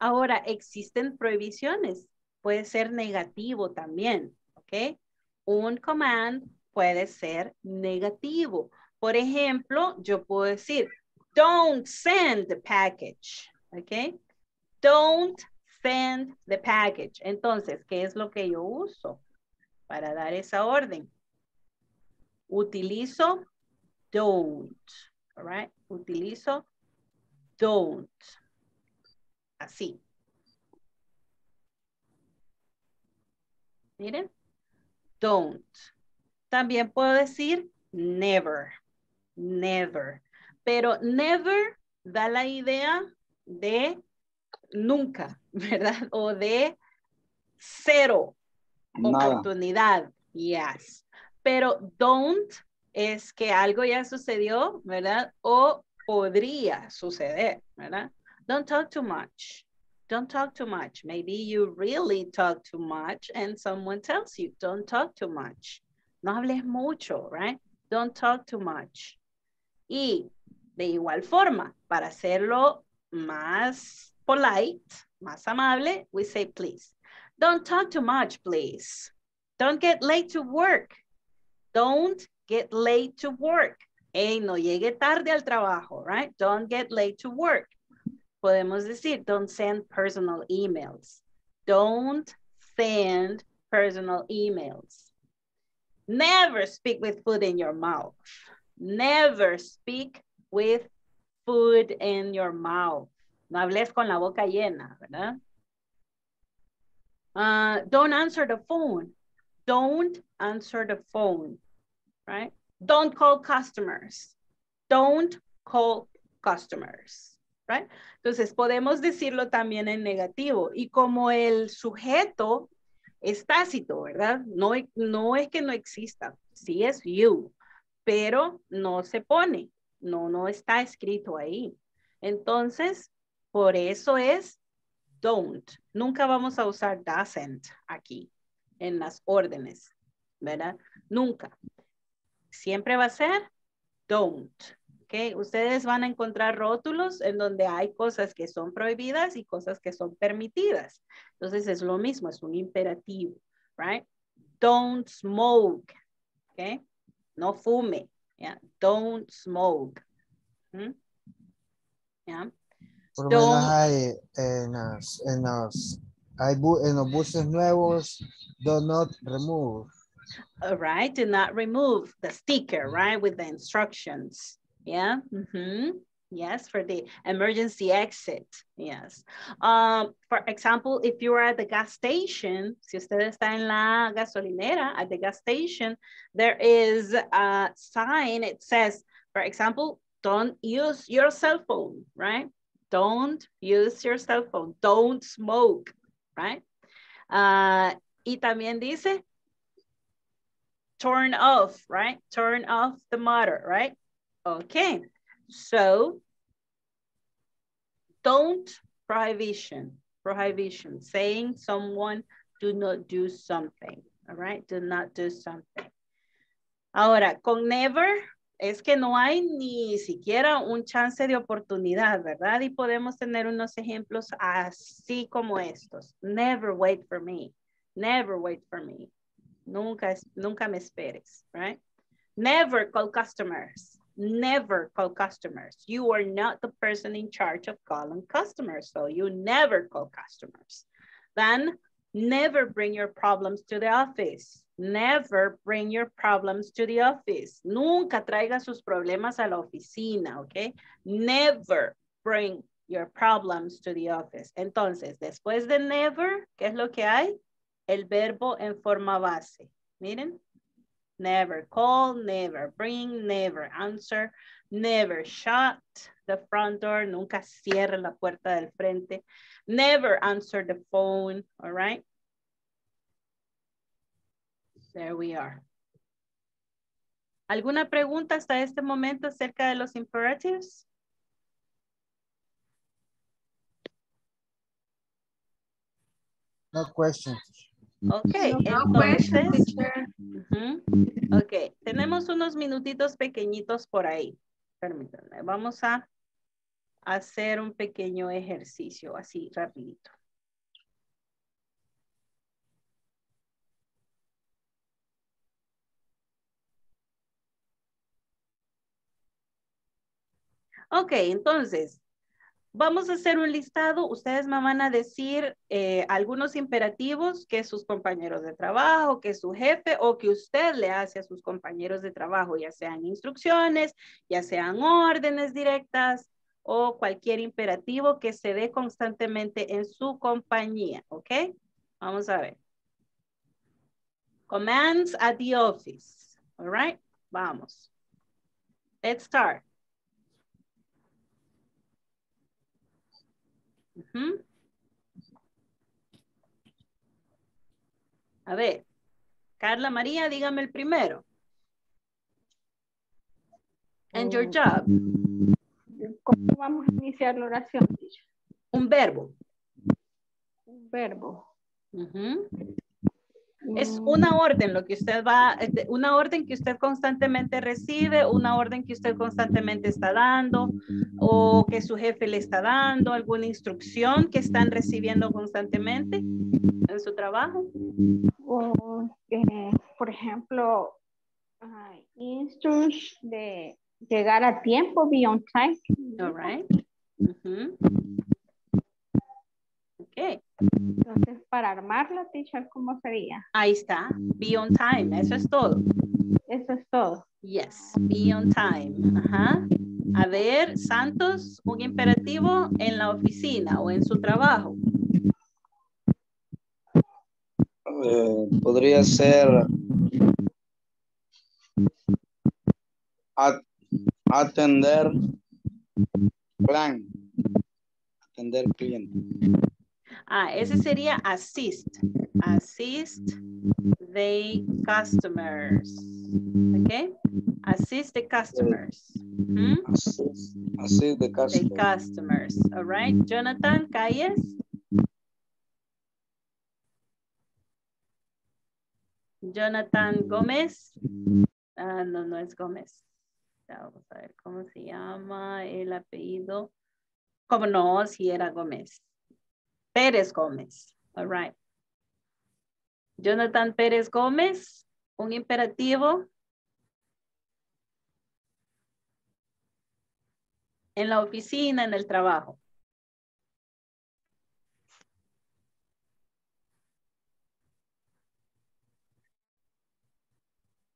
Ahora, existen prohibiciones. Puede ser negativo también, ¿ok? Un command puede ser negativo. Por ejemplo, yo puedo decir, don't send the package, ¿ok? Don't send the package. Entonces, ¿qué es lo que yo uso para dar esa orden? Utilizo don't, all right? Utilizo don't. Así. Miren. Don't. También puedo decir never. Never. Pero never da la idea de nunca, <laughs> ¿verdad? O de cero Nada. oportunidad. Yes. Pero don't es que algo ya sucedió, ¿verdad? O podría suceder, ¿verdad? Don't talk too much. Don't talk too much. Maybe you really talk too much and someone tells you, don't talk too much. No hables mucho, right? Don't talk too much. Y de igual forma, para hacerlo más polite, más amable, we say please. Don't talk too much, please. Don't get late to work. Don't get late to work. Hey, no llegue tarde al trabajo, right? Don't get late to work. Podemos decir, don't send personal emails. Don't send personal emails. Never speak with food in your mouth. Never speak with food in your mouth. No hables con la boca llena, ¿verdad? Uh, don't answer the phone. Don't answer the phone, right? Don't call customers. Don't call customers, Entonces podemos decirlo también en negativo y como el sujeto es tácito, ¿verdad? No, no es que no exista, sí es you, pero no se pone, no, no está escrito ahí. Entonces, por eso es don't. Nunca vamos a usar doesn't aquí en las órdenes, ¿verdad? Nunca. Siempre va a ser don't. ¿Ok? Ustedes van a encontrar rótulos en donde hay cosas que son prohibidas y cosas que son permitidas. Entonces es lo mismo, es un imperativo, right? Don't smoke, ¿ok? No fume, yeah. Don't smoke. ¿Mm? Yeah. Por lo menos hay en los, en los, hay bu- en los buses nuevos, do not remove. All right, do not remove the sticker, right, with the instructions. Yeah, mhm. Yes, for the emergency exit, yes. Um, for example, if you are at the gas station, si usted está en la gasolinera, at the gas station, there is a sign, it says, for example, don't use your cell phone, right? Don't use your cell phone, don't smoke, right? Uh, y también dice, turn off, right? Turn off the motor, right? Okay, so don't prohibition, prohibition, saying someone do not do something, all right? Do not do something. Ahora, con never es que no hay ni siquiera un chance de oportunidad, ¿verdad? Y podemos tener unos ejemplos así como estos. Never wait for me. Never wait for me. Nunca, nunca me esperes, right? Never call customers. Never call customers. You are not the person in charge of calling customers, so you never call customers. Then never bring your problems to the office. Never bring your problems to the office. Nunca traiga sus problemas a la oficina, okay? Never bring your problems to the office. Entonces, después de never, ¿qué es lo que hay? El verbo en forma base. Miren. Never call, never bring, never answer, never shut the front door, nunca cierre la puerta del frente, never answer the phone, all right? There we are. ¿Alguna pregunta hasta este momento acerca de los imperatives? No question. Ok, question, entonces, ok, tenemos unos minutitos pequeñitos por ahí. Permítanme, vamos a hacer un pequeño ejercicio así rapidito. Ok, entonces, vamos a hacer un listado. Ustedes me van a decir eh, algunos imperativos que sus compañeros de trabajo, que su jefe o que usted le hace a sus compañeros de trabajo, ya sean instrucciones, ya sean órdenes directas o cualquier imperativo que se dé constantemente en su compañía, ¿ok? Vamos a ver. Commands at the office, all right? Vamos. Let's start. A ver, Carla María, dígame el primero. And your job, ¿Cómo vamos a iniciar la oración? un verbo. Un verbo. Ujú. Es una orden lo que usted va, este, una orden que usted constantemente recibe, una orden que usted constantemente está dando o que su jefe le está dando, alguna instrucción que están recibiendo constantemente en su trabajo. O, eh, por ejemplo, instructions de llegar a tiempo, be on time. All right. Ok. Entonces, para armarla, teacher, ¿cómo sería? Ahí está. Be on time. Eso es todo. Eso es todo. Yes. Be on time. Ajá. A ver, Santos, un imperativo en la oficina o en su trabajo. Eh, podría ser at- atender plan, atender cliente. Ah, ese sería assist. Assist the customers. Okay? Assist the customers. Hmm? Assist, assist the The customer. customers. All right. Jonathan Calles. Jonathan Gómez. Ah, no, no es Gómez. Ya, Vamos a ver cómo se llama el apellido. ¿Cómo no? Si era Gómez. Pérez Gómez. All right. Jonathan Pérez Gómez. Un imperativo. En la oficina, en el trabajo.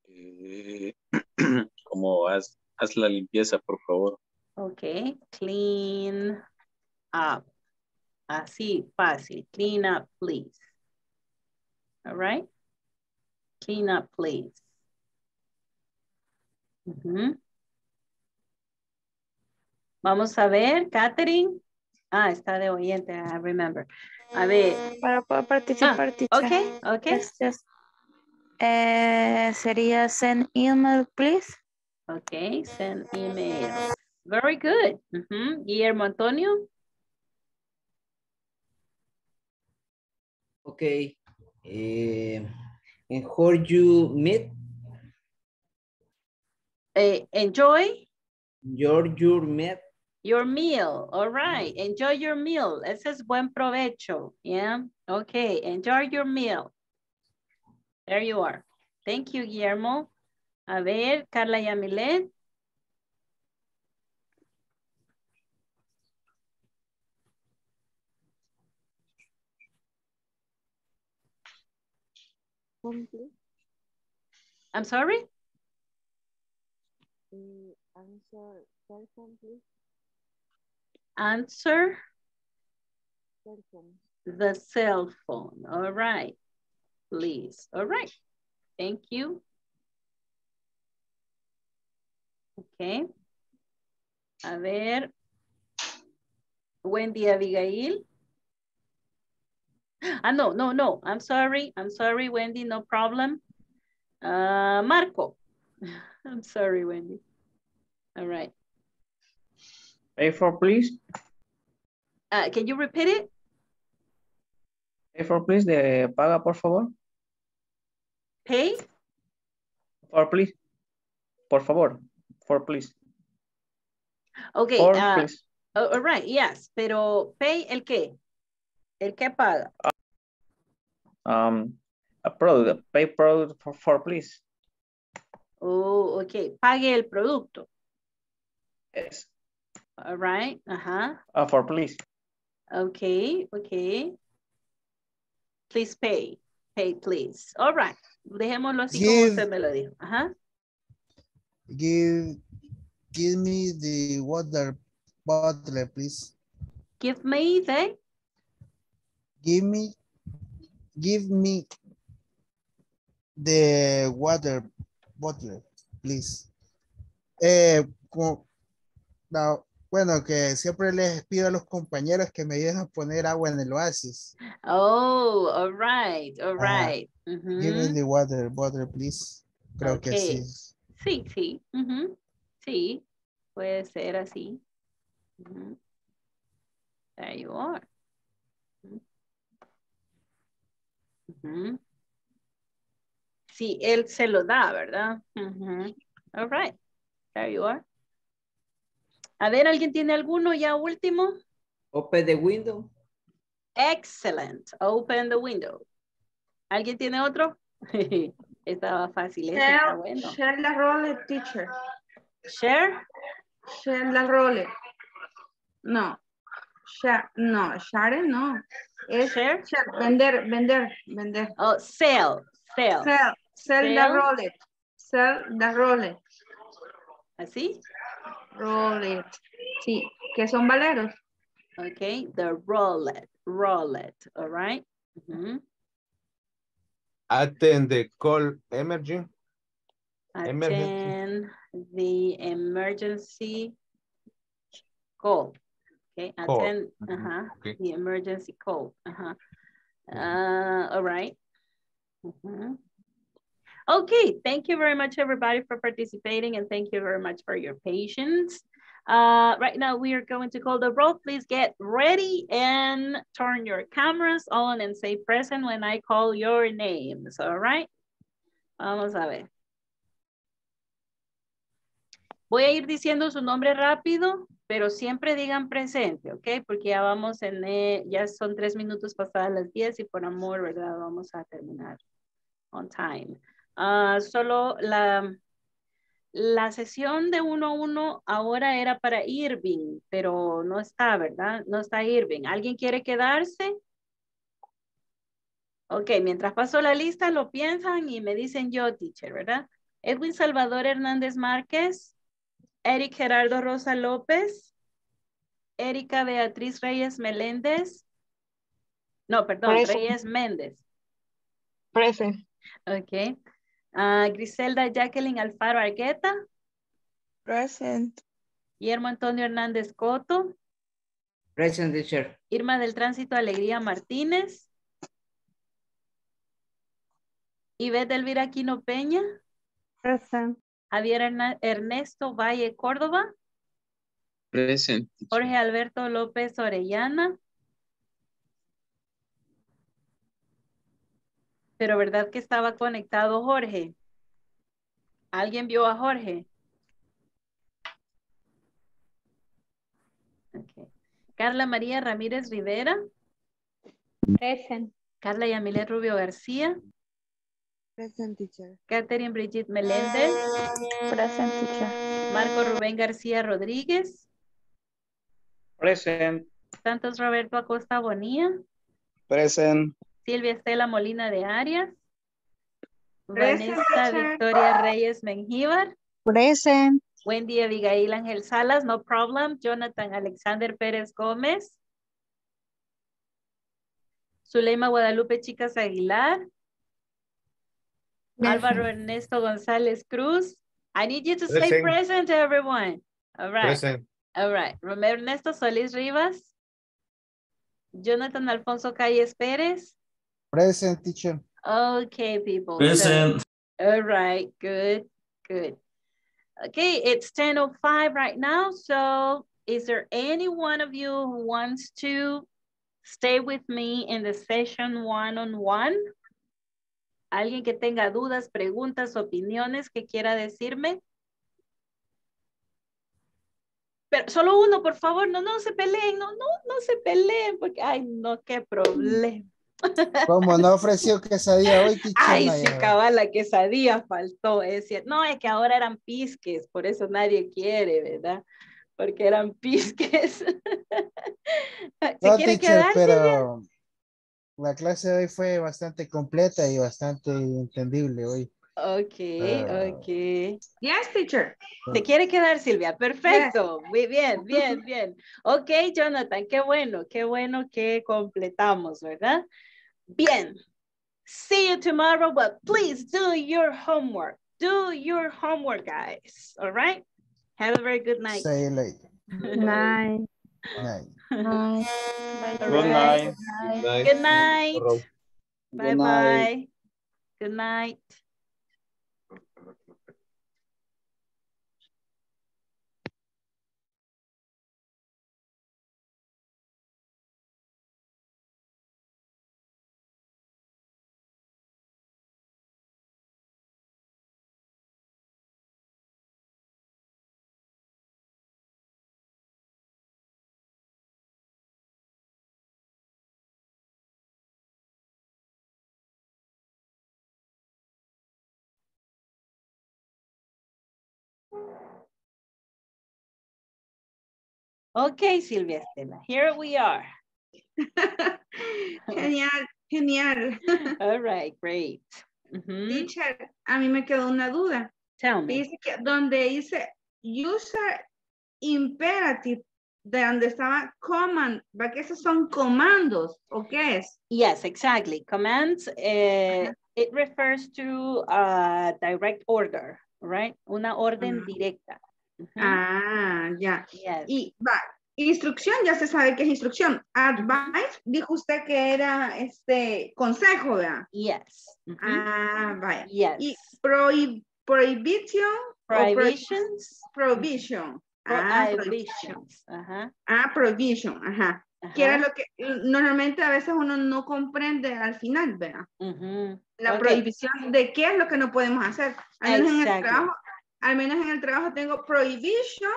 Eh, <clears throat> como haz, haz la limpieza, por favor. Ok, clean up. Así, fácil. Clean up, please. All right. Clean up, please. Vamos a ver, Catherine. Ah, está de oyente, I remember. A ver. Para poder participar, teacher. ok, ok. Yes, yes. Eh, sería send email, please. Ok, send email. Very good. Ujú. Guillermo Antonio. Okay. Eh, and how you meet Eh, enjoy your your your meal. All right. Enjoy your meal. Ese es buen provecho. Yeah. Okay. Enjoy your meal. There you are. Thank you, Guillermo. A ver, Carla Yamilet. I'm sorry. Eh, answer cell phone, please. Answer Cell phone. the cell phone. All right. Please. All right. Thank you. Okay. A ver. Wendy Abigail. Ah, no, no, no. I'm sorry. I'm sorry, Wendy. No problem. Uh, Marco. <laughs> I'm sorry, Wendy. All right. Pay for please. Uh, can you repeat it? Pay for please de paga por favor. Pay? For please. Por favor. For please. Okay. For uh, please. oh, all right. Yes. Pero pay el qué? El que paga. Um, a product. Pay product for, for please. Oh, okay. Pague el producto. Yes. All right. Uh-huh. Uh, for please. Okay. Okay. Please pay. Pay, please. All right. Dejémoslo así como usted me lo dijo. Ajá. Give, give me the water bottle, please. Give me the Give me, give me the water bottle, please. Eh, co- no, bueno, que siempre les pido a los compañeros que me ayuden a poner agua en el oasis. Oh, all right. All Ajá. right. Give me the water bottle, please. Creo que sí. Sí, sí. ujú, Sí. Puede ser así. Ujú. There you are. Ujú. Sí, él se lo da, ¿verdad? All right. There you are. A ver, ¿alguien tiene alguno ya último? open the window. Excellent. Open the window. ¿Alguien tiene otro? <laughs> Estaba fácil, está Share, bueno. share la role, teacher. Share. Share la role. No. Share, no, share no. Es Share. Vender, vender, vender. Oh, sell. Sell. Sell, sell la Sell. role. Sell la role. ¿Así? Role. Sí, que son valeros. Okay, the roulette, roulette, all right? Ujú. Attend the call emerging. Emergency. Attend the emergency call. Okay, attend uh-huh, Okay. the emergency call. Uh-huh. Uh, all right. Mhm. Okay, thank you very much, everybody, for participating, and thank you very much for your patience. Uh, right now, we are going to call the roll. Please get ready and turn your cameras on and say present when I call your names, all right? Vamos a ver. Voy a ir diciendo su nombre rápido, pero siempre digan presente, ¿ok? Porque ya vamos en, eh, ya son tres minutos pasadas las 10 y por amor, ¿verdad? Vamos a terminar on time. Ah, solo la, la sesión de uno a uno ahora era para Irving, pero no está, ¿verdad? No está Irving. ¿Alguien quiere quedarse? Ok, mientras paso la lista lo piensan y me dicen yo, teacher, ¿verdad? Edwin Salvador Hernández Márquez, Eric Gerardo Rosa López, Erika Beatriz Reyes Meléndez, no, perdón, Present. Reyes Méndez. Present. Ok. Ah, Griselda Jacqueline Alfaro Argueta. Present. Guillermo Antonio Hernández Coto. Present teacher. Irma del Tránsito Alegría Martínez. Ivette Elvira Aquino Peña. Present. Javier Ernesto Valle Córdoba. Present. Jorge Alberto López Orellana. Pero verdad que estaba conectado Jorge. ¿Alguien vio a Jorge? Ok. Carla María Ramírez Rivera. Present. Carla Yamilet Rubio García. Present teacher. Catherine Brigitte Meléndez. Present teacher. Marco Rubén García Rodríguez. Present. Santos Roberto Acosta Bonilla. Present. Silvia Estela Molina de Arias. Present, Vanessa teacher. Victoria Reyes Mengíbar. Present. Wendy Abigail Ángel Salas, no problem. Jonathan Alexander Pérez Gómez. Zuleima Guadalupe Chicas Aguilar. Álvaro Ernesto González Cruz. I need you to stay Present. present, everyone. All right. Present. All right. Romero Ernesto Solís Rivas. Jonathan Alfonso Calles Pérez. Present teacher. Okay, people. So- Present. all right, good, good. Okay, it's 10.05 right now. So is there any one of you who wants to stay with me in the session one-on-one? ¿Alguien que tenga dudas, preguntas, opiniones que quiera decirme? Pero solo uno, por favor, no, no se peleen, no, no, no se peleen, porque, ay, no, qué problema. <laughs> Como no ofreció quesadilla hoy, teacher. Ay, sí, ya. cabal, la quesadilla faltó. Es cierto. No, es que ahora eran pisques, por eso nadie quiere, ¿verdad? Porque eran <laughs> pisques. ¿Se No, quiere teacher, quedar? Pero la clase de hoy fue bastante completa y bastante entendible hoy. Ok, Ah. ok. Yes, teacher. ¿Se quiere quedar, Silvia? Perfecto. Muy bien, bien, bien. Ok, Jonathan, qué bueno, qué bueno que completamos, ¿verdad? Bien. See you tomorrow, but please do your homework. Do your homework, guys. All right? Have a very good night. See you later. Night. <laughs> Night. Night. All Good night. Good night. Tomorrow. Bye Good night. bye. Good night. Okay, Silvia Estela, here we are. <laughs> Genial, genial. All right, great. Teacher, a mí me quedó una duda. Tell me. Dice que donde dice user imperative, de donde estaba command, ¿va que esos son comandos o qué es? Yes, exactly. Commands, eh, It refers to a direct order, right? Una orden directa. Ah, ya. Yes. Y va, instrucción, ya se sabe que es instrucción. Advice, dijo usted que era este consejo, ¿verdad? Yes. Ah, vaya. Yes. Y prohi- prohibition. Prohibitions. Prohibition. Ah, prohibition. Prohibitions. Ajá. Ah, prohibition, ajá. Que era Ajá. lo que normalmente a veces uno no comprende al final, ¿verdad? Ujú. La Ok. prohibición de qué es lo que no podemos hacer. Menos en el trabajo, al menos en el trabajo tengo prohibition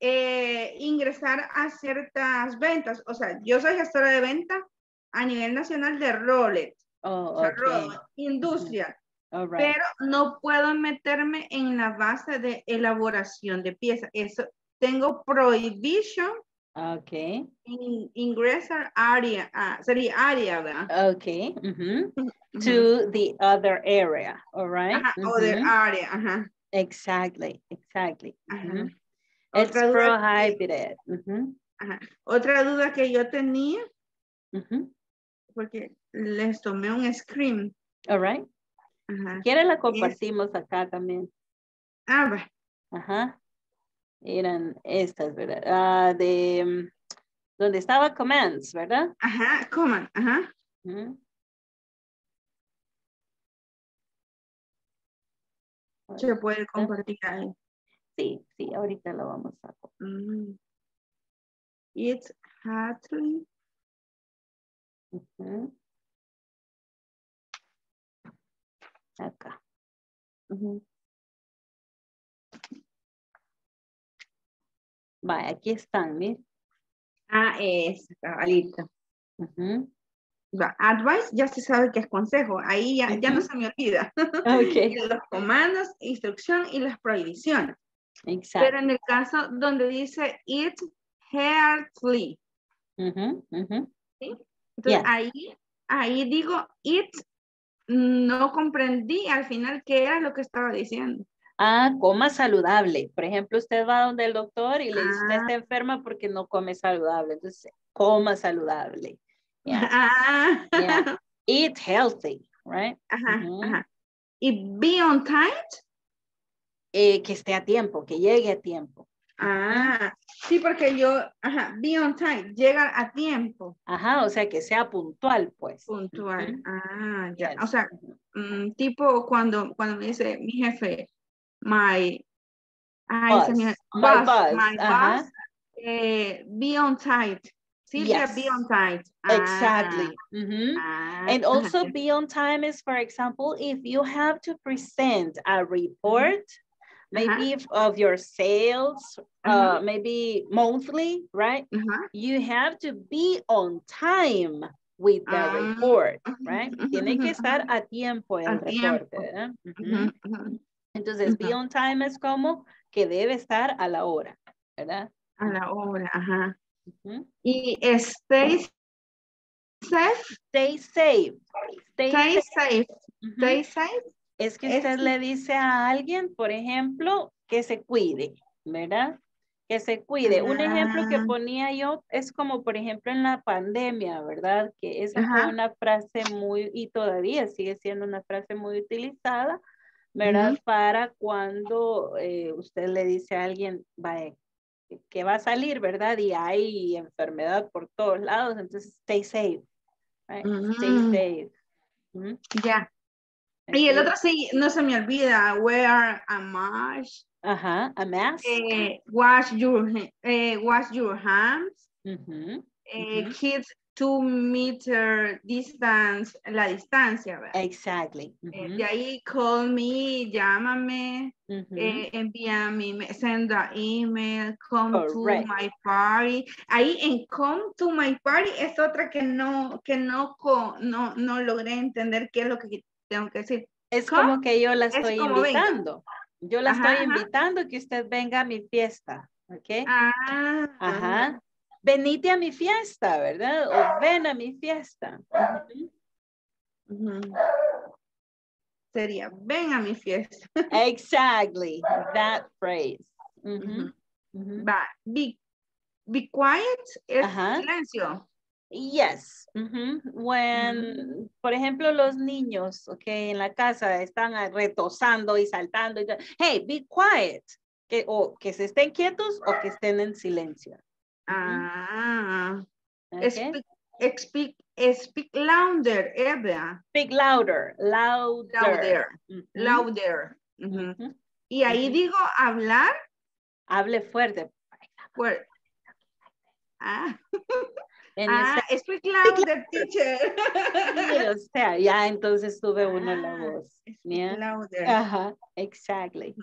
eh, ingresar a ciertas ventas. O sea, yo soy gestora de venta a nivel nacional de Rolex, Oh, o sea, ok. Rolex, industrial, All right. pero no puedo meterme en la base de elaboración de piezas. Eso tengo prohibition Okay. in, ingresar área, ah, sería área, ¿verdad? Okay. ujú. To the other area. All right. Ajá, other Ujú. área, ajá. Exactly. Exactly. Ajá. It's Otra duda que- prohibited. Ajá. Otra duda que yo tenía, porque les tomé un screen. All right. Ajá. Quiere la Es- compartimos acá también. ah, va. Ajá. Eran estas, ¿verdad? Ah, de mm, donde estaba commands, ¿verdad? Ajá, coman, ajá. Ujú. Se puede compartir ahí. Sí, sí, ahorita lo vamos a Mm. It's hardly Ujú. Acá. Ujú. Vaya, aquí están, mire. Ah, es, cabalito. Ujú. Va, Advice ya se sabe que es consejo. Ahí ya, ya no se me olvida. Ok. <laughs> Los comandos, instrucción y las prohibiciones. Exacto. Pero en el caso donde dice it heartily. ¿sí? Entonces ahí, ahí digo it, no comprendí al final qué era lo que estaba diciendo. Ah, coma saludable. Por ejemplo, usted va donde el doctor y le dice, usted Ah. está enferma porque no come saludable. Entonces, coma saludable. Yeah, Ah, <laughs> yeah. Eat healthy, right? ajá, Ujú. ajá. Y be on time. Eh, que esté a tiempo, que llegue a tiempo. Ah, sí, porque yo, ajá, be on time, llega a tiempo, Ajá, o sea, que sea puntual, pues. puntual. Ujú. Ah, ya. O sea, mm, tipo cuando, cuando me dice mi jefe, my, ay, se me- Bus, my bus, my boss, eh, be on time. Silvia, be on time. Exactly. Mhm. Ah, And also be on time is, for example, if you have to present a report, mm-hmm. uh-huh. maybe f- of your sales, uh, Ajá. maybe monthly, right? Ajá. You have to be on time with the Ah, report, right? ujú, Tiene que estar a tiempo el A reporte, tiempo. ¿verdad? Ujú. Ujú, ujú. Entonces, be on time es como que debe estar a la hora, ¿verdad? A la hora, ajá. Y stay safe, Stay safe. Stay stay safe. Ujú. stay safe. Es que usted le dice a alguien, por ejemplo, que se cuide, ¿verdad? Que se cuide. Un ejemplo que Ah. ponía yo es como, por ejemplo, en la pandemia, ¿verdad? Que esa fue una frase muy, y todavía sigue siendo una frase muy utilizada, ¿verdad? Para cuando eh, usted le dice a alguien, vaya, que- va a salir, ¿verdad? Y hay enfermedad por todos lados, entonces stay safe, right? Stay Mm. safe. Ya. Y el otro sí, no se me olvida, wear a mask, Ajá, a mask. eh, wash your, eh, wash your hands, eh, keep two meter distance, la distancia, ¿verdad? Exactly. Eh, ujú, de ahí call me, llámame, ujú. eh, envía mi, me- send an email, come Correct. to my party. Ahí en come to my party es otra que no, que no, no, no logré entender qué es lo que tengo que decir. Es Come como que yo la es estoy venga. invitando. Yo la Ajá, estoy ajá. invitando que usted venga a mi fiesta, ¿ok? Ah, Ajá. Venite a mi fiesta, ¿verdad? O ven a mi fiesta. Sería, ven a mi fiesta. <laughs> Exactly. That phrase. Be, be quiet es silencio. Yes. When, por ejemplo, los niños, ok, en la casa están retosando y saltando. Y, hey, be quiet. Que, o que se estén quietos o que estén en silencio. Ah. Okay. Speak, speak, speak louder, Eva. Speak louder, louder. Louder. Ujú, Louder. Ujú. ujú. Y ahí digo hablar. Hable fuerte. fuer- Ah. <laughs> Ah, say, speak louder, teacher. sí, o sea, ya entonces tuve uno en la Ah, voz. speak Yeah. louder. Ajá, exactly.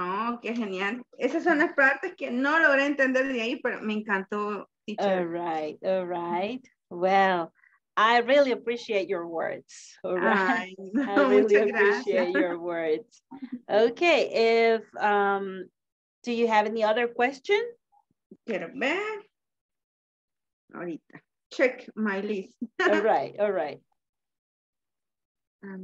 Oh, qué genial. Esas son las partes que no logré entender de ahí, pero me encantó, All teacher. right, all right. Well, I really appreciate your words. All right. Ay, <laughs> I really appreciate gracias. your words. Okay, if um do you have any other question? Quiero ver. Ahorita. Check my list. All <laughs> right, all right. A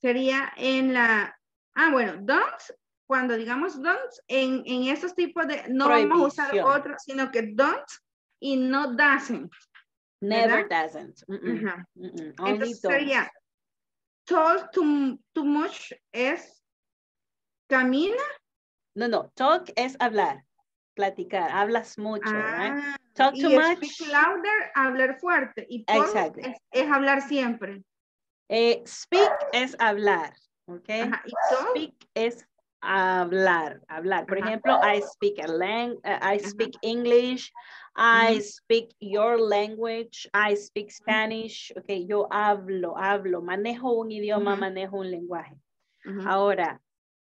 Sería en la. Ah, bueno, don't. Cuando digamos don't, en, en esos tipos de. No vamos a usar otro, sino que don't y no doesn't. Never ¿verdad? doesn't. Only Entonces don't. sería. Talk too, too much es. Camina. No, no. Talk es hablar, platicar. Hablas mucho, right? Ah, Talk y too much. speak louder, hablar fuerte. Y Exactly. es, es hablar siempre. Eh, speak es hablar, ¿ok? Ajá, y. Speak es hablar, hablar. Por Ajá. ejemplo, I speak a lang uh, I speak English, I speak your language, I speak Spanish. Ok, yo hablo, hablo, manejo un idioma, manejo un lenguaje. Ahora,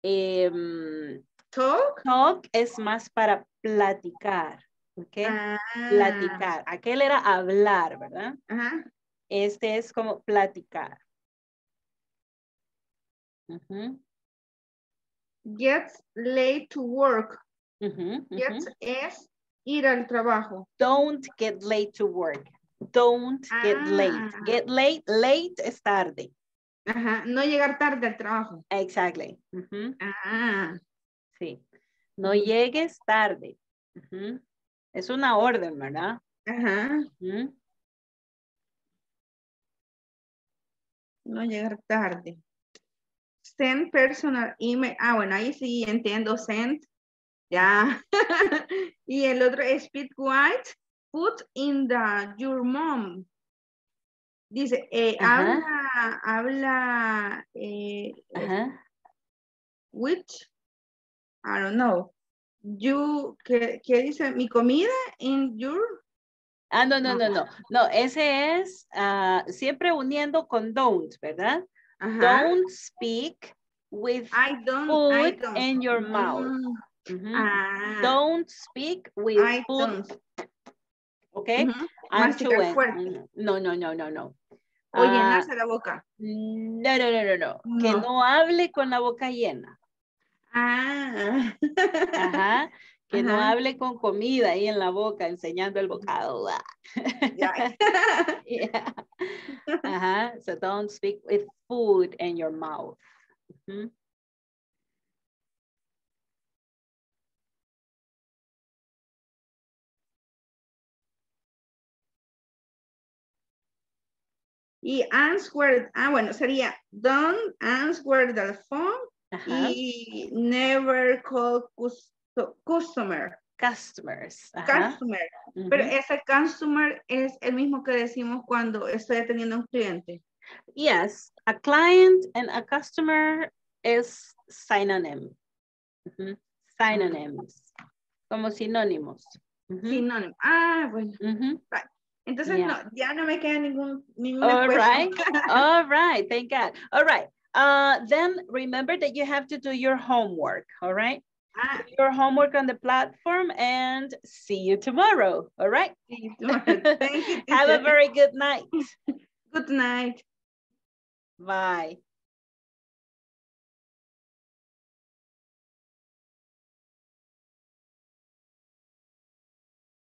em, Talk. talk es más para platicar, ¿ok? Ah, Platicar. Aquel era hablar, ¿verdad? Ajá. Este es como platicar. Ujú, Get late to work. ujú. es ir al trabajo. Don't get late to work. Don't get late. Ah. Get late, late es tarde. Ajá. No llegar tarde al trabajo. Exactly. Ah. Sí. No llegues tarde. Es una orden, ¿verdad? Ajá. No llegar tarde. Send personal email. Ah, bueno, ahí sí entiendo send. Ya. <laughs> y el otro es speak white. Put in the your mom. Dice, eh, habla, habla, eh, Ajá. which, I don't know. You, ¿qué, qué dice? Mi comida in your, Ah, no, no, no, no. No, ese es ah, siempre uniendo con don't, ¿verdad? Don't speak with I don't, I food don't. in your mouth. Mm, ah, Don't speak with I food. don't. Okay? Masticar chewing. fuerte. No, no, no, no, no. O Ah, llenarse la boca. no, no, no, no, no. Que no hable con la boca llena. Ah. Ajá. <laughs> Que no Ajá. hable con comida ahí en la boca, enseñando el bocado. Ya. <laughs> Yeah. Ajá. So don't speak with food in your mouth. Y answer, ah, bueno, sería don't answer the phone Ajá. y never call custo- customer. Customers. Ajá. Customer. Pero ese customer es el mismo que decimos cuando estoy atendiendo a un cliente. Yes, a client and a customer is synonym. Synonyms. Como sinónimos. Ujú. Sinónimo. Ah, bueno. Right. Entonces, Yeah. no, ya no me queda ningún, ninguna All right. <laughs> All right. Thank God. All right. Uh, then remember that you have to do your homework. All right. Ah, your homework on the platform and see you tomorrow. All right. see you tomorrow. Thank you, <laughs> Have a very good night. <laughs> Good night. Bye.